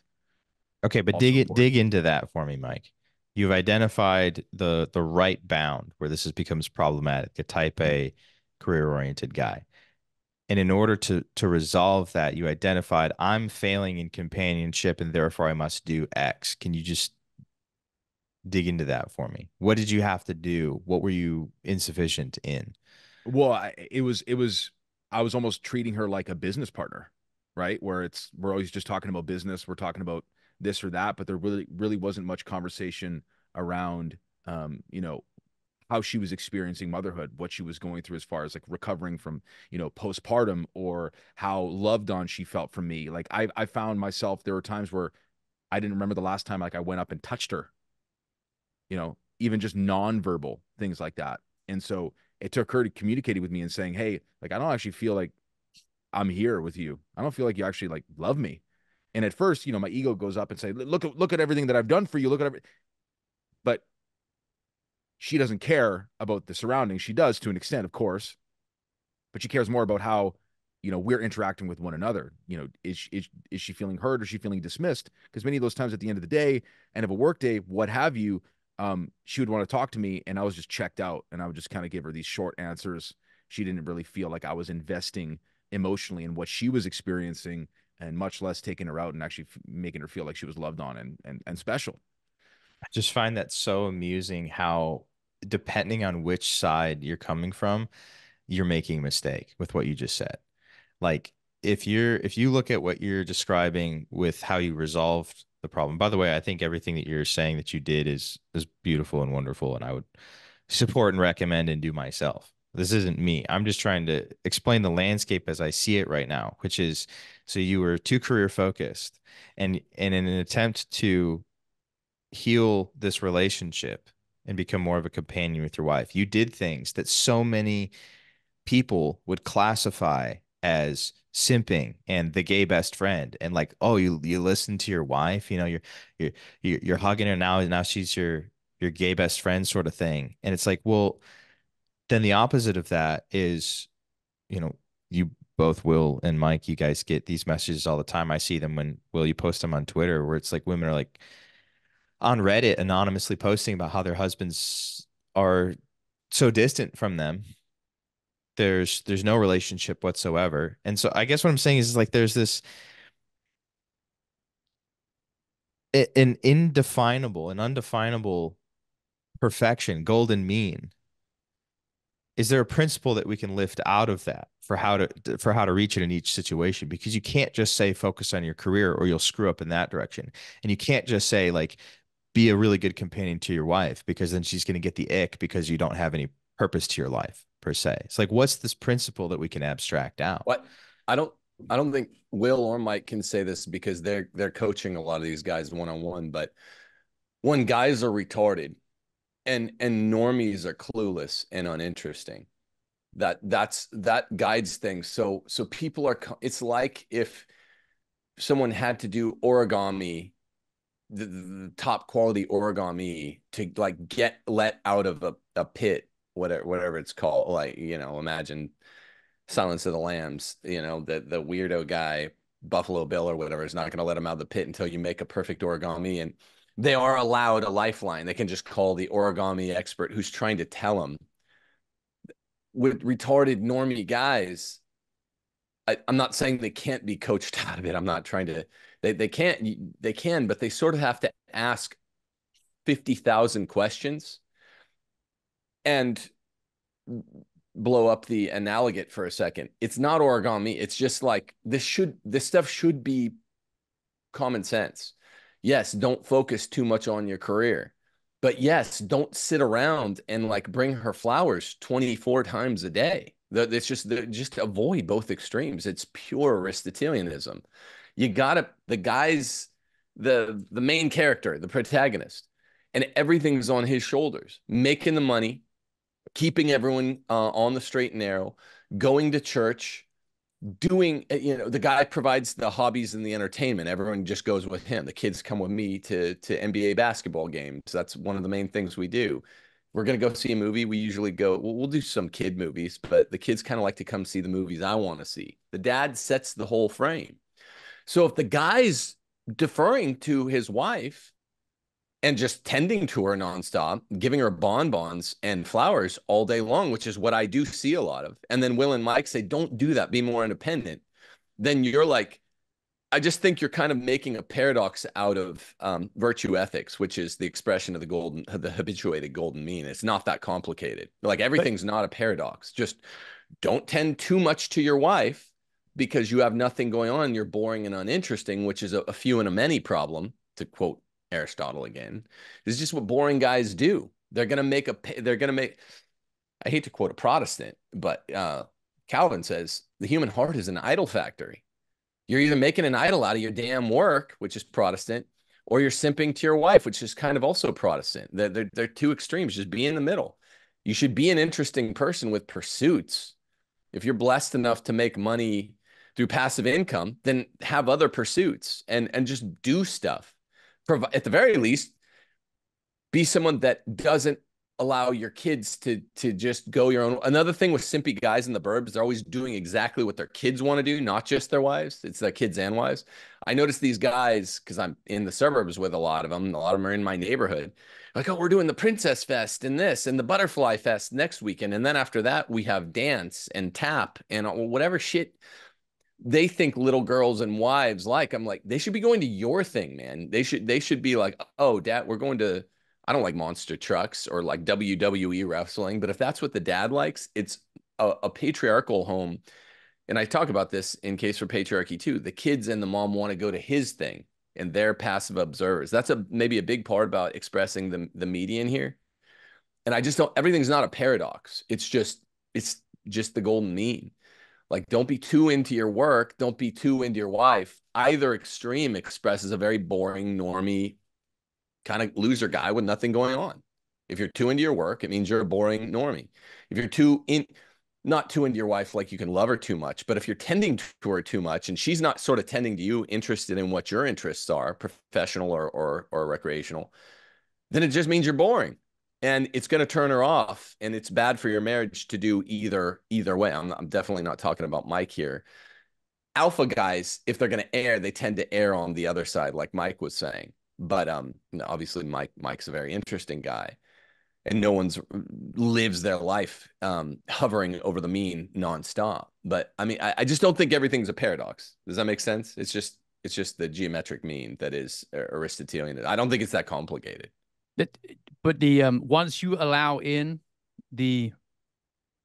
Okay, but dig it, dig into that for me, Mike. You've identified the the right bound where this is, becomes problematic. A type A, mm-hmm. career oriented guy, and in order to to resolve that, you identified I'm failing in companionship, and therefore I must do X. Can you just dig into that for me? What did you have to do? What were you insufficient in? Well, I, it was it was I was almost treating her like a business partner, right? Where it's we're always just talking about business. We're talking about this or that, but there really really wasn't much conversation around um, you know, how she was experiencing motherhood, what she was going through as far as like recovering from, you know, postpartum or how loved on she felt from me. Like I I found myself there were times where I didn't remember the last time like I went up and touched her. You know, even just nonverbal things like that. And so it took her to communicating with me and saying, Hey, like I don't actually feel like I'm here with you. I don't feel like you actually like love me. And at first, you know, my ego goes up and say, look at look at everything that I've done for you. Look at everything. but she doesn't care about the surroundings. She does to an extent, of course, but she cares more about how, you know, we're interacting with one another. You know, is is is she feeling hurt or is she feeling dismissed? Because many of those times at the end of the day, end of a work day, what have you, um, she would want to talk to me and I was just checked out and I would just kind of give her these short answers. She didn't really feel like I was investing emotionally in what she was experiencing and much less taking her out and actually making her feel like she was loved on and, and, and special. I just find that so amusing how, depending on which side you're coming from, you're making a mistake with what you just said. Like, if you're if you look at what you're describing with how you resolved the problem by the way i think everything that you're saying that you did is is beautiful and wonderful and i would support and recommend and do myself this isn't me. I'm just trying to explain the landscape as I see it right now, which is so you were too career focused and and in an attempt to heal this relationship and become more of a companion with your wife. You did things that so many people would classify as simping and the gay best friend and like oh you you listen to your wife you know you're you're you're hugging her now and now she's your your gay best friend sort of thing and it's like well then the opposite of that is you know you both will and mike you guys get these messages all the time. I see them when will you post them on twitter where it's like women are like on reddit anonymously posting about how their husbands are so distant from them. There's there's no relationship whatsoever. And so i guess what i'm saying is, like there's this an indefinable an undefinable perfection golden mean is there a principle that we can lift out of that for how to for how to reach it in each situation because you can't just say focus on your career or you'll screw up in that direction and you can't just say like be a really good companion to your wife because then she's going to get the ick because you don't have any purpose to your life per se. It's like, what's this principle that we can abstract out? What I don't, I don't think Will or Mike can say this because they're they're coaching a lot of these guys one on one. But when guys are retarded, and and normies are clueless and uninteresting, that that's that guides things. So so people are. It's like if someone had to do origami the, the, top quality origami to like get let out of a, a pit whatever whatever it's called. Like you know, imagine Silence of the Lambs. You know, the the weirdo guy Buffalo Bill or whatever is not going to let him out of the pit until you make a perfect origami. And they are allowed a lifeline. They can just call the origami expert who's trying to tell them. With retarded normie guys, I, am not saying they can't be coached out of it. I'm not trying to. They they can't. They can, but they sort of have to ask fifty thousand questions and blow up the analogate for a second. It's not origami. It's just like this should this stuff should be common sense. Yes, don't focus too much on your career. But yes, don't sit around and like bring her flowers 24 times a day. It's just just avoid both extremes. It's pure Aristotelianism. You gotta the guys, the the main character, the protagonist, and everything's on his shoulders, making the money, keeping everyone uh, on the straight and narrow, going to church, doing uh, you know the guy provides the hobbies and the entertainment. Everyone just goes with him. The kids come with me to to nba basketball games. That's one of the main things we do. We're going to go see a movie. We usually go we'll, we'll do some kid movies but the kids kind of like to come see the movies i want to see. The dad sets the whole frame. So if the guy's deferring to his wife and just tending to her nonstop, giving her bonbons and flowers all day long, which is what I do see a lot of. And then Will and Mike say, don't do that, be more independent. Then you're like, I just think you're kind of making a paradox out of um, virtue ethics, which is the expression of the golden, the habituated golden mean. It's not that complicated. Like everything's not a paradox. Just don't tend too much to your wife because you have nothing going on. You're boring and uninteresting, which is a, a few and a many problem, to quote Aristotle again. This is just what boring guys do. They're gonna make a. They're gonna make. I hate to quote a Protestant, but uh, Calvin says the human heart is an idol factory. You're either making an idol out of your damn work, which is Protestant, or you're simping to your wife, which is kind of also Protestant. They're, they're, they're two extremes. Just be in the middle. You should be an interesting person with pursuits. If you're blessed enough to make money through passive income, then have other pursuits and and just do stuff at the very least be someone that doesn't allow your kids to to just go your own another thing with simpy guys in the burbs they're always doing exactly what their kids want to do not just their wives it's their kids and wives. I notice these guys because i'm in the suburbs with a lot of them a lot of them are in my neighborhood like oh we're doing the princess fest and this and the butterfly fest next weekend and then after that we have dance and tap and uh, whatever shit they think little girls and wives like i'm like they should be going to your thing man. They should they should be like oh dad we're going to i don't like monster trucks or like wwe wrestling but if that's what the dad likes it's a, a patriarchal home. And i talk about this in case for patriarchy too. The kids and the mom want to go to his thing and they're passive observers. That's a maybe a big part about expressing the the median here. And i just don't everything's not a paradox. It's just it's just the golden mean like, don't be too into your work. Don't be too into your wife. Either extreme expresses a very boring, normie, kind of loser guy with nothing going on. If you're too into your work, it means you're a boring normie. If you're too in, not too into your wife, like you can love her too much, but if you're tending to her too much and she's not sort of tending to you, interested in what your interests are, professional or or, or recreational, then it just means you're boring and it's going to turn her off and it's bad for your marriage to do either either way. I'm, I'm definitely not talking about mike here. Alpha guys if they're going to err they tend to err on the other side like mike was saying. But um obviously mike mike's a very interesting guy and no one's lives their life um hovering over the mean nonstop. But i mean I, I just don't think everything's a paradox. Does that make sense? It's just it's just the geometric mean that is aristotelian. I don't think it's that complicated but the um once you allow in the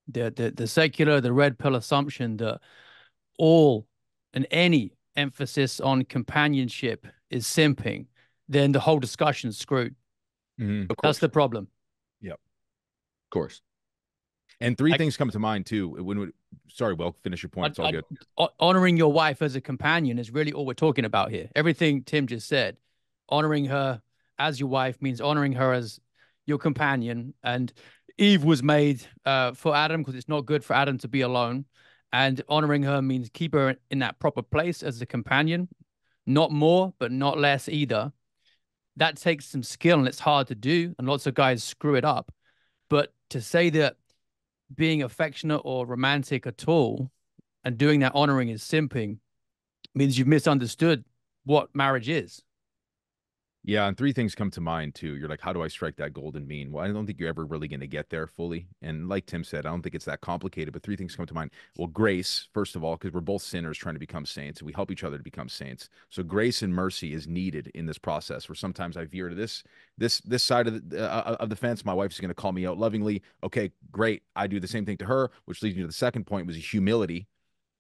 the the, the secular the red pill assumption that all and any emphasis on companionship is simping then the whole discussion's screwed. Mm-hmm. that's the problem. Yep. Of course. And three I, things come to mind too. When sorry well finish your point. It's all I, good. honoring your wife as a companion is really all we're talking about here. Everything tim just said honoring her as your wife means honoring her as your companion. And Eve was made uh, for Adam because it's not good for Adam to be alone. And honoring her means keep her in that proper place as a companion, not more, but not less either. That takes some skill and it's hard to do. And lots of guys screw it up. But to say that being affectionate or romantic at all and doing that honoring is simping means you've misunderstood what marriage is. Yeah, and three things come to mind too. You're like, how do I strike that golden mean? Well, I don't think you're ever really going to get there fully. And like Tim said, I don't think it's that complicated. But three things come to mind. Well, grace, first of all, because we're both sinners trying to become saints, and we help each other to become saints. So grace and mercy is needed in this process. Where sometimes I veer to this this this side of the uh, of the fence. My wife's going to call me out lovingly. Okay, great. I do the same thing to her, which leads me to the second point was humility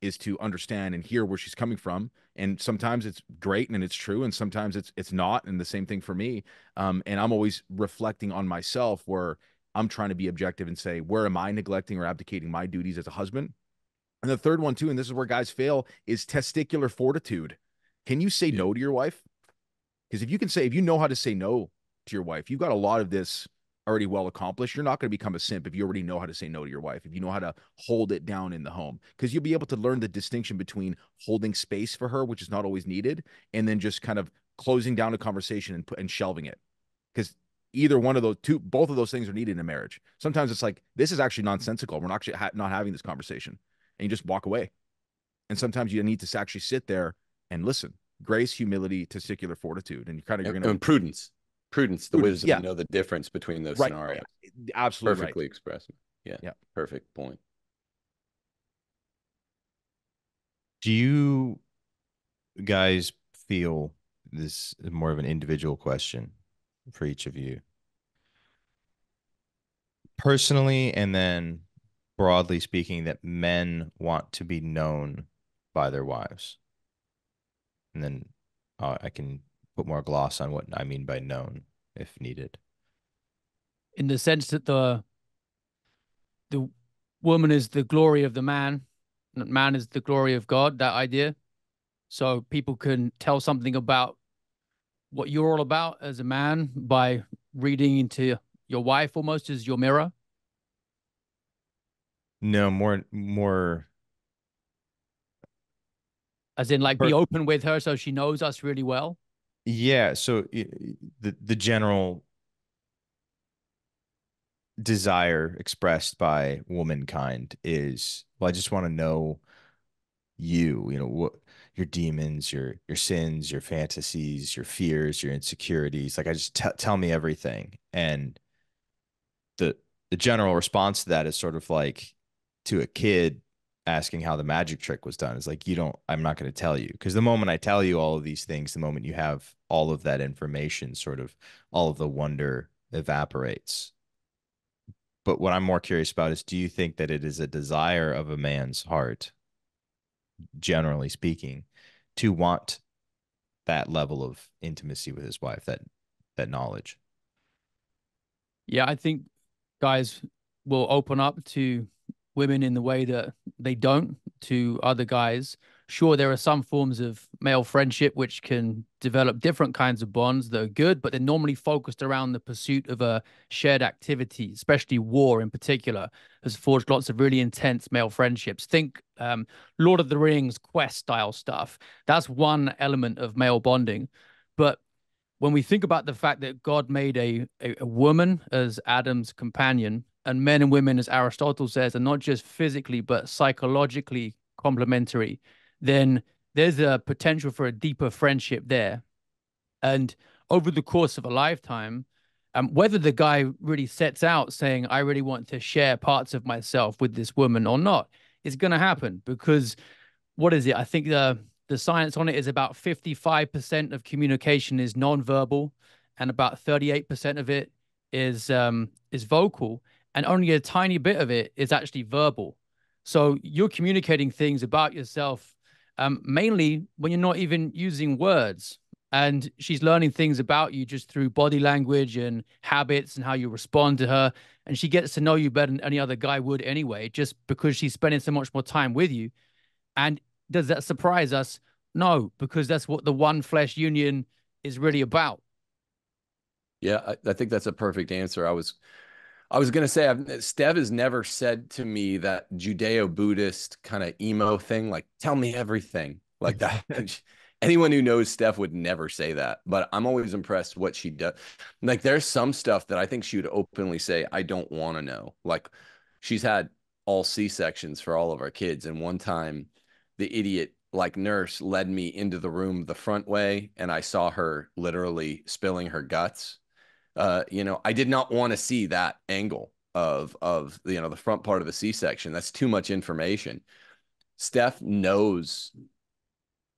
is to understand and hear where she's coming from and sometimes it's great and it's true and sometimes it's it's not and the same thing for me um, and i'm always reflecting on myself where i'm trying to be objective and say where am i neglecting or abdicating my duties as a husband? And the third one too and this is where guys fail is testicular fortitude. Can you say no to your wife? Because if you can say if you know how to say no to your wife you've got a lot of this already well accomplished, you're not going to become a simp if you already know how to say no to your wife, if you know how to hold it down in the home, because you'll be able to learn the distinction between holding space for her, which is not always needed, and then just kind of closing down a conversation and, and shelving it. Because either one of those two, both of those things are needed in a marriage. Sometimes it's like, this is actually nonsensical. We're not actually ha- not having this conversation. And you just walk away. And sometimes you need to actually sit there and listen. Grace, humility, testicular fortitude. And you're kind of, you're going to. And prudence prudence, the wisdom, yeah. know the difference between those right. scenarios. Absolutely perfectly right. expressed. Yeah, yeah, perfect point. Do you guys feel this is more of an individual question for each of you? Personally, and then broadly speaking, that men want to be known by their wives. And then uh, I can put more gloss on what I mean by known if needed. In the sense that the the woman is the glory of the man, and man is the glory of God, that idea. So people can tell something about what you're all about as a man by reading into your wife almost as your mirror. No, more more as in like be open with her so she knows us really well yeah, so the the general desire expressed by womankind is well i just want to know you you know what your demons your your sins your fantasies your fears your insecurities like i just t- tell me everything. And the the general response to that is sort of like to a kid asking how the magic trick was done. It's like, you don't, I'm not going to tell you. Because the moment I tell you all of these things, the moment you have all of that information, sort of all of the wonder evaporates. But what I'm more curious about is do you think that it is a desire of a man's heart, generally speaking, to want that level of intimacy with his wife, that that knowledge? Yeah, I think guys will open up to women in the way that they don't to other guys. Sure there are some forms of male friendship which can develop different kinds of bonds that are good but they're normally focused around the pursuit of a shared activity especially war in particular has forged lots of really intense male friendships. Think um, lord of the rings quest style stuff. That's one element of male bonding. But when we think about the fact that god made a, a, a woman as adam's companion and men and women as aristotle says are not just physically but psychologically complementary then there's a potential for a deeper friendship there. And over the course of a lifetime, um, whether the guy really sets out saying, I really want to share parts of myself with this woman or not, it's going to happen because what is it? I think the, the science on it is about 55% of communication is nonverbal and about 38% of it is um, is vocal and only a tiny bit of it is actually verbal. So you're communicating things about yourself um, mainly when you're not even using words. And she's learning things about you just through body language and habits and how you respond to her. And she gets to know you better than any other guy would anyway, just because she's spending so much more time with you. And does that surprise us? No, because that's what the one flesh union is really about. Yeah, I, I think that's a perfect answer. I was I was gonna say, I've, Steph has never said to me that Judeo-Buddhist kind of emo thing, like "tell me everything," like that. Anyone who knows Steph would never say that, but I'm always impressed what she does. Like, there's some stuff that I think she would openly say, "I don't want to know." Like, she's had all C sections for all of our kids, and one time, the idiot like nurse led me into the room the front way, and I saw her literally spilling her guts uh, you know, I did not want to see that angle of of you know the front part of the C-section. That's too much information. Steph knows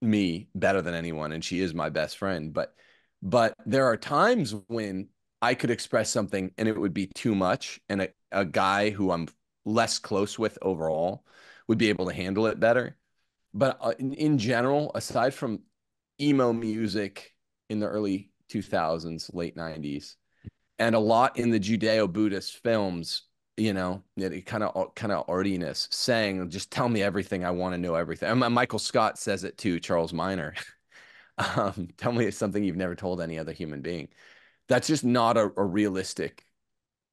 me better than anyone, and she is my best friend. But but there are times when I could express something and it would be too much, and a, a guy who I'm less close with overall would be able to handle it better. But uh, in, in general, aside from emo music in the early 2000s, late 90s, and a lot in the Judeo-Buddhist films, you know, it kind of kind of artiness saying, "Just tell me everything. I want to know everything." And Michael Scott says it too. Charles Miner, um, tell me something you've never told any other human being. That's just not a, a realistic.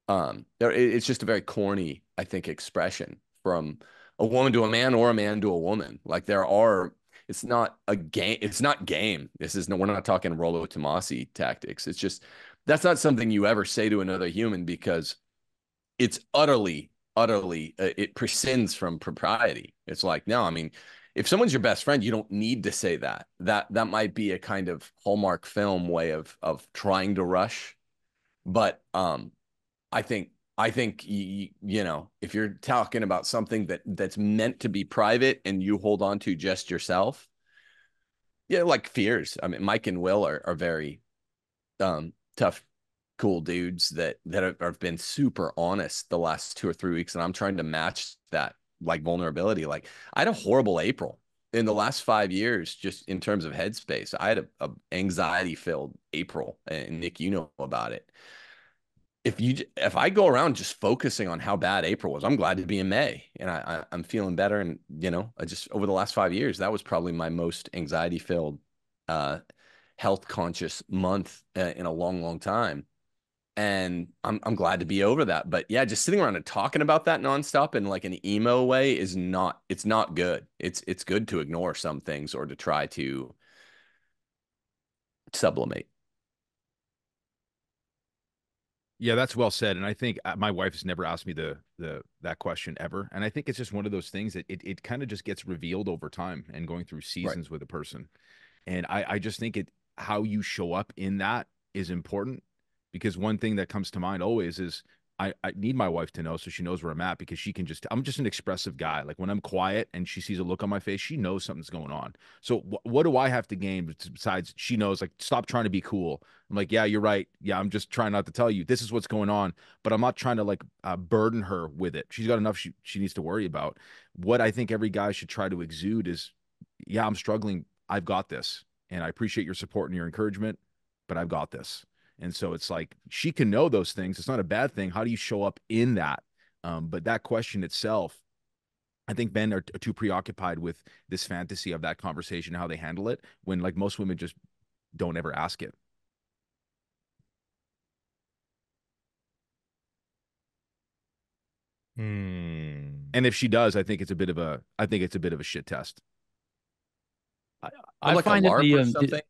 Um, it's just a very corny, I think, expression from a woman to a man or a man to a woman. Like there are it's not a game it's not game this is no we're not talking Rollo Tomassi tactics it's just that's not something you ever say to another human because it's utterly utterly uh, it prescinds from propriety. It's like no i mean if someone's your best friend you don't need to say that. That that might be a kind of hallmark film way of of trying to rush. But um i think i think you, you know if you're talking about something that that's meant to be private and you hold on to just yourself yeah like fears. I mean mike and will are, are very um tough cool dudes that that have, been super honest the last two or three weeks and i'm trying to match that like vulnerability. Like i had a horrible april. In the last five years just in terms of headspace i had a, a anxiety filled april and nick you know about it. If you if i go around just focusing on how bad april was i'm glad to be in may and i, I am feeling better and you know i just over the last five years that was probably my most anxiety filled uh health conscious month uh, in a long, long time. And I'm I'm glad to be over that. But yeah, just sitting around and talking about that nonstop in like an emo way is not it's not good. It's it's good to ignore some things or to try to sublimate. Yeah, that's well said. And I think uh, my wife has never asked me the the that question ever. And I think it's just one of those things that it, it kind of just gets revealed over time and going through seasons right. with a person. And I, I just think it how you show up in that is important because one thing that comes to mind always is I, I need my wife to know so she knows where I'm at because she can just I'm just an expressive guy. Like when I'm quiet and she sees a look on my face, she knows something's going on. So wh- what do I have to gain besides she knows like stop trying to be cool. I'm like, yeah, you're right. Yeah, I'm just trying not to tell you this is what's going on, but I'm not trying to like uh, burden her with it. She's got enough she she needs to worry about. What I think every guy should try to exude is, yeah, I'm struggling. I've got this and I appreciate your support and your encouragement, but I've got this. And so it's like she can know those things. It's not a bad thing. How do you show up in that? Um, but that question itself, I think men are, t- too preoccupied with this fantasy of that conversation, how they handle it, when like most women just don't ever ask it. Hmm. And if she does, I think it's a bit of a, I think it's a bit of a shit test. I like find a that LARP the, or um, the- something.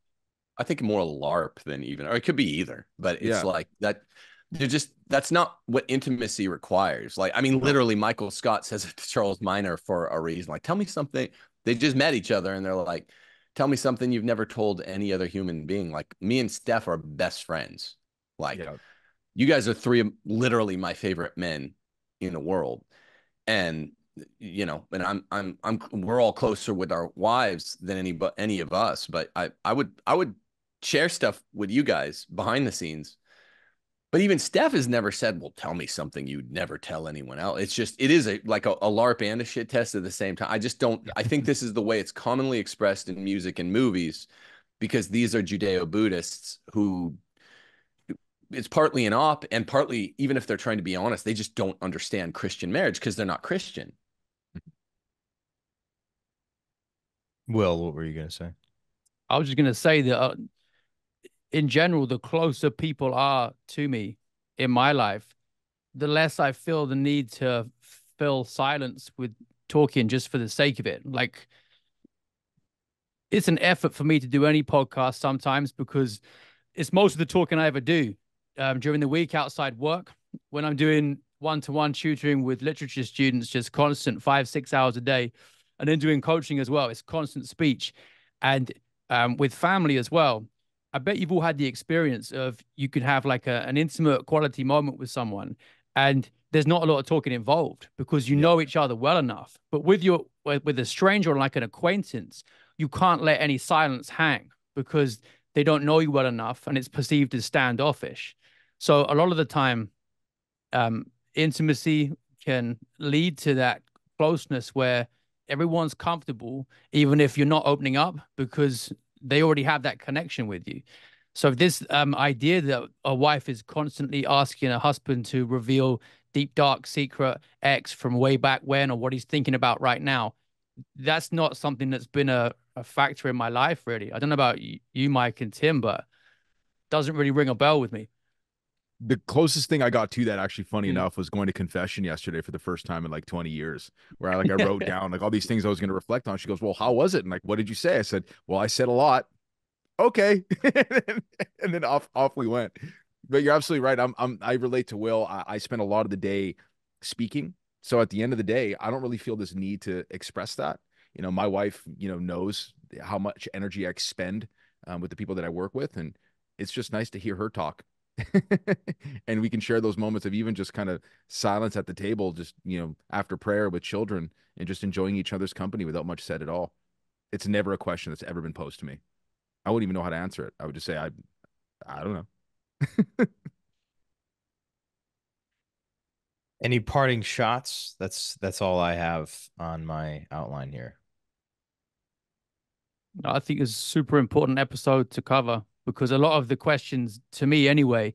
I think more LARP than even, or it could be either. But it's Yeah. like that. They're just that's not what intimacy requires. Like, I mean, literally, Michael Scott says it to Charles Miner for a reason. Like, tell me something. They just met each other, and they're like, "Tell me something you've never told any other human being." Like, me and Steph are best friends. Like, Yeah. you guys are three of literally my favorite men in the world and you know and i'm i'm i'm we're all closer with our wives than any but any of us but i i would i would share stuff with you guys behind the scenes. But even steph has never said well tell me something you'd never tell anyone else it's just it is a like a, a larp and a shit test at the same time i just don't i think this is the way it's commonly expressed in music and movies because these are judeo-buddhists who it's partly an op and partly even if they're trying to be honest they just don't understand christian marriage because they're not christian Will, what were you gonna say? I was just going to say that uh, in general, the closer people are to me in my life, the less I feel the need to fill silence with talking just for the sake of it. Like, it's an effort for me to do any podcast sometimes because it's most of the talking I ever do um, during the week outside work. When I'm doing one to one tutoring with literature students, just constant five, six hours a day, and then doing coaching as well, it's constant speech. And um, with family as well. I bet you've all had the experience of you could have like a, an intimate quality moment with someone and there's not a lot of talking involved because you know each other well enough. But with your with with a stranger or like an acquaintance, you can't let any silence hang because they don't know you well enough and it's perceived as standoffish. So a lot of the time, um, intimacy can lead to that closeness where everyone's comfortable, even if you're not opening up, because they already have that connection with you. So this um, idea that a wife is constantly asking a husband to reveal deep, dark, secret X from way back when or what he's thinking about right now, that's not something that's been a, a factor in my life, really. I don't know about you, Mike and Tim, but doesn't really ring a bell with me. The closest thing I got to that actually funny Mm. enough was going to confession yesterday for the first time in like 20 years where I like I wrote down like all these things I was going to reflect on. She goes, "Well, how was it?" And like, "What did you say?" I said, "Well, I said a lot." Okay. and then off off we went. But you're absolutely right. I'm I'm I relate to Will. I, I spend a lot of the day speaking. So at the end of the day, I don't really feel this need to express that. You know, my wife, you know, knows how much energy I expend um, with the people that I work with, and it's just nice to hear her talk and we can share those moments of even just kind of silence at the table just you know after prayer with children and just enjoying each other's company without much said at all. It's never a question that's ever been posed to me. I wouldn't even know how to answer it. I would just say i i don't know. Any parting shots? That's that's all I have on my outline here. I think it's a super important episode to cover because a lot of the questions, to me anyway,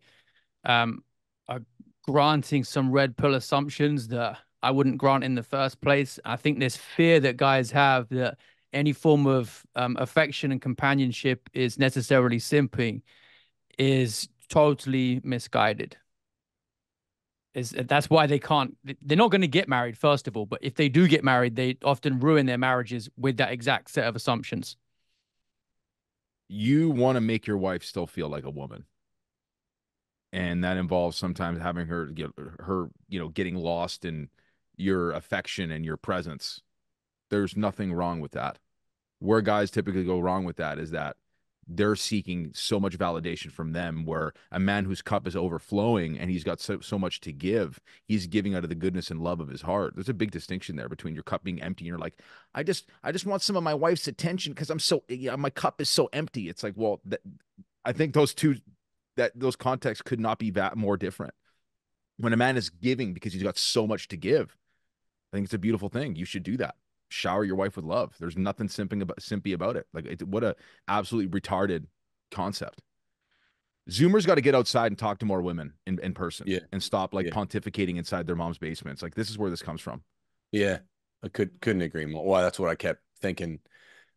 um, are granting some red pill assumptions that I wouldn't grant in the first place. I think this fear that guys have that any form of um, affection and companionship is necessarily simping is totally misguided. Is that's why they can't. They're not going to get married, first of all. But if they do get married, they often ruin their marriages with that exact set of assumptions. You want to make your wife still feel like a woman. And that involves sometimes having her get her you know getting lost in your affection and your presence. There's nothing wrong with that. Where guys typically go wrong with that is that they're seeking so much validation from them where a man whose cup is overflowing and he's got so, so much to give he's giving out of the goodness and love of his heart. There's a big distinction there between your cup being empty and you're like i just i just want some of my wife's attention because i'm so yeah, my cup is so empty. It's like well that, i think those two that those contexts could not be that more different. When a man is giving because he's got so much to give i think it's a beautiful thing. You should do that shower your wife with love. There's nothing simping about simpy about it. Like it, what a absolutely retarded concept. Zoomers got to get outside and talk to more women in, in person Yeah. and stop like Yeah. pontificating inside their mom's basements. Like this is where this comes from. Yeah. I could couldn't agree more. Well, that's what I kept thinking.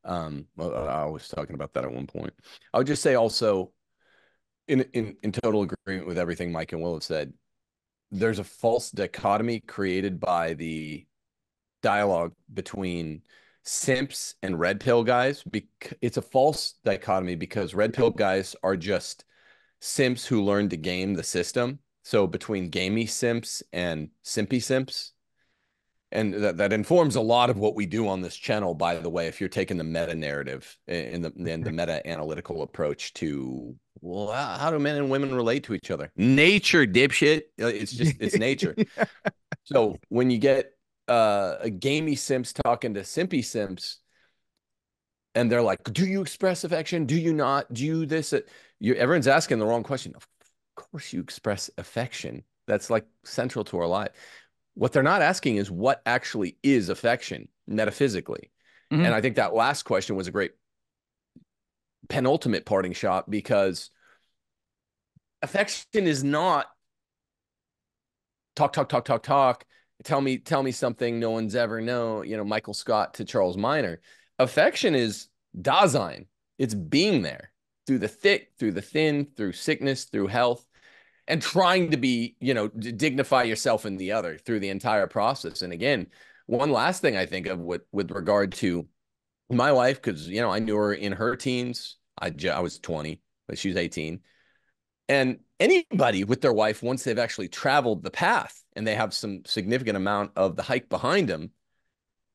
Um, well, I was talking about that at one point. I would just say also, in in in total agreement with everything Mike and Will have said, there's a false dichotomy created by the dialogue between simps and red pill guys. It's a false dichotomy because red pill guys are just simps who learn to game the system. So between gamey simps and simpy simps, and that, that informs a lot of what we do on this channel by the way if you're taking the meta narrative eh, and the in the meta analytical approach to well how do men and women relate to each other nature dipshit it's just it's nature so when you get uh, a gamey simps talking to simpy simps and they're like do you express affection do you not do you this you everyone's asking the wrong question of course you express affection that's like central to our life what they're not asking is what actually is affection metaphysically. Mm-hmm. And I think that last question was a great penultimate parting shot because affection is not talk, talk, talk, talk, talk. Tell me, tell me something no one's ever known. You know, Michael Scott to Charles Miner. Affection is Dasein. It's being there through the thick, through the thin, through sickness, through health and trying to be, you know, dignify yourself in the other through the entire process. And again, one last thing I think of with with regard to my wife, because you know I knew her in her teens. I I was twenty, but she was eighteen. And anybody with their wife, once they've actually traveled the path and they have some significant amount of the hike behind them,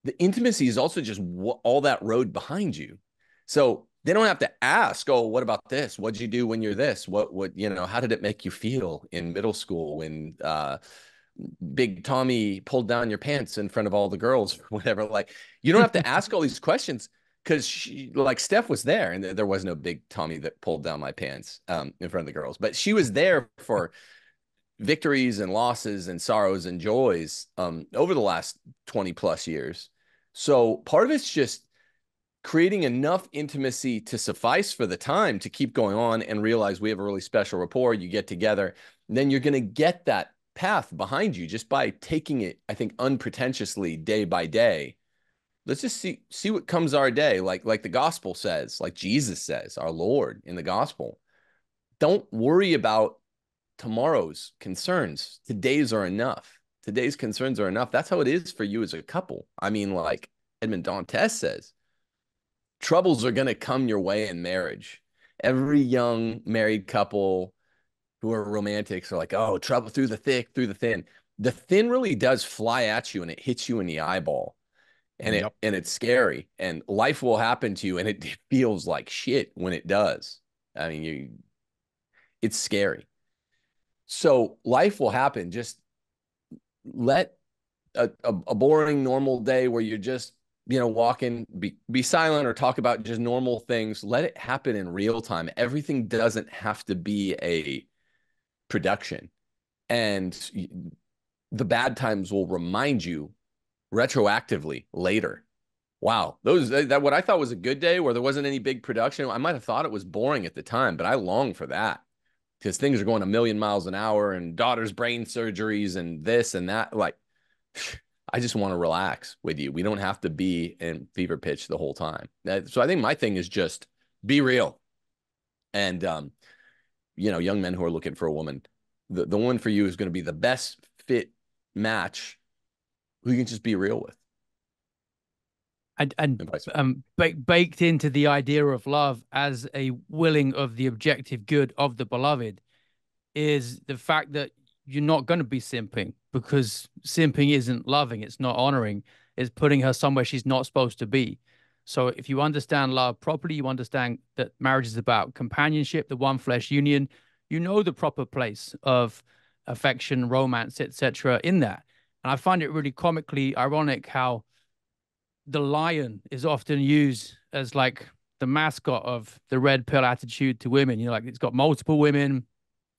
the intimacy is also just all that road behind you. So they don't have to ask, oh, what about this? What'd you do when you're this? What, what, you know, how did it make you feel in middle school when uh, Big Tommy pulled down your pants in front of all the girls or whatever? Like, you don't have to ask all these questions because she like Steph was there and there was no Big Tommy that pulled down my pants um, in front of the girls, but she was there for victories and losses and sorrows and joys um, over the last 20 plus years. So part of it's just creating enough intimacy to suffice for the time to keep going on and realize we have a really special rapport. You get together, then you're going to get that path behind you just by taking it, I think, unpretentiously day by day. Let's just see see what comes our day, like like the gospel says, like Jesus says, our Lord in the gospel. Don't worry about tomorrow's concerns. Today's are enough. Today's concerns are enough. That's how it is for you as a couple. I mean, like Edmond Dantes says, troubles are going to come your way in marriage. Every young married couple who are romantics are like, oh, trouble through the thick, through the thin. The thin really does fly at you and it hits you in the eyeball. And yep. it and it's scary. And life will happen to you and it feels like shit when it does. I mean, you it's scary. So life will happen. Just let a, a, a boring normal day where you're just you know, walking be be silent or talk about just normal things. Let it happen in real time. Everything doesn't have to be a production. And the bad times will remind you retroactively later. Wow, those that what I thought was a good day where there wasn't any big production. I might have thought it was boring at the time, but I long for that because things are going a million miles an hour and daughter's brain surgeries and this and that. Like I just want to relax with you. We don't have to be in fever pitch the whole time. So I think my thing is just be real. And um, you know, young men who are looking for a woman, the, the one for you is going to be the best fit match who you can just be real with. And, and um, baked into the idea of love as a willing of the objective good of the beloved is the fact that you're not going to be simping because simping isn't loving, it's not honoring, it's putting her somewhere she's not supposed to be. So if you understand love properly, you understand that marriage is about companionship, the one flesh union. You know the proper place of affection, romance, etc. in that. And I find it really comically ironic how the lion is often used as like the mascot of the red pill attitude to women. You know, like it's got multiple women,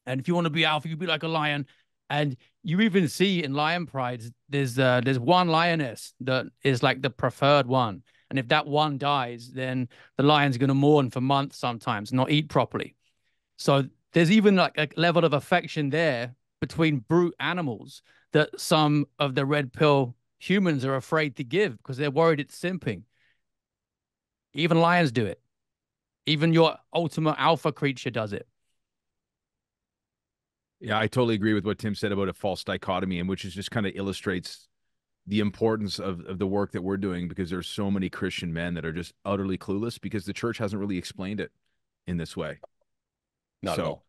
and if you want to be alpha, you be like a lion. And you even see in lion prides, there's uh, there's one lioness that is like the preferred one. And if that one dies, then the lion's going to mourn for months sometimes, not eat properly. So there's even like a level of affection there between brute animals that some of the red pill humans are afraid to give because they're worried it's simping. Even lions do it. Even your ultimate alpha creature does it. Yeah, I totally agree with what Tim said about a false dichotomy, and which is just kind of illustrates the importance of, of the work that we're doing because there's so many Christian men that are just utterly clueless because the church hasn't really explained it in this way. Not so at all.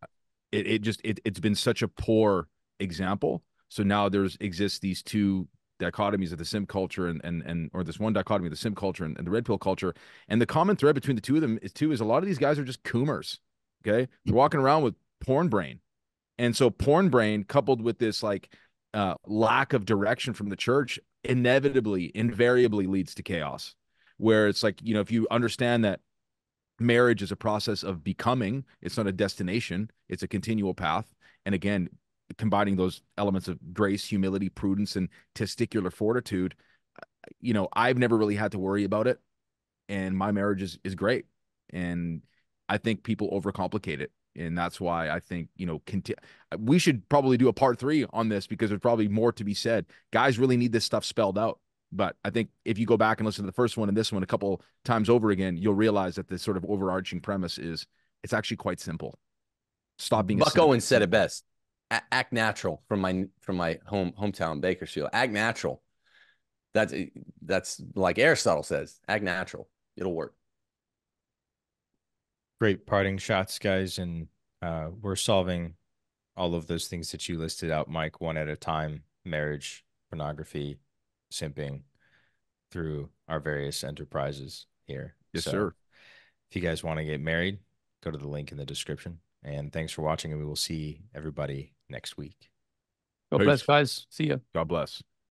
It it just it it's been such a poor example. So now there's exists these two dichotomies of the simp culture and and and or this one dichotomy of the simp culture and, and the red pill culture. And the common thread between the two of them is too is a lot of these guys are just coomers. Okay. They're walking around with porn brain. And so porn brain coupled with this like uh, lack of direction from the church inevitably, invariably leads to chaos. Where it's like, you know, if you understand that marriage is a process of becoming, it's not a destination, it's a continual path. And again, combining those elements of grace, humility, prudence, and testicular fortitude, uh, you know, I've never really had to worry about it. And my marriage is, is great. And I think people overcomplicate it and that's why I think you know conti- we should probably do a part three on this because there's probably more to be said. Guys really need this stuff spelled out. But I think if you go back and listen to the first one and this one a couple times over again, you'll realize that this sort of overarching premise is it's actually quite simple. Stop being. Buck Owens said it best: "Act natural." From my from my home hometown, Bakersfield. Act natural. That's that's like Aristotle says. Act natural. It'll work great parting shots, guys. And uh, we're solving all of those things that you listed out, Mike, one at a time marriage, pornography, simping through our various enterprises here. Yes, so sir. If you guys want to get married, go to the link in the description. And thanks for watching, and we will see everybody next week. God Peace. bless, guys. See you. God bless.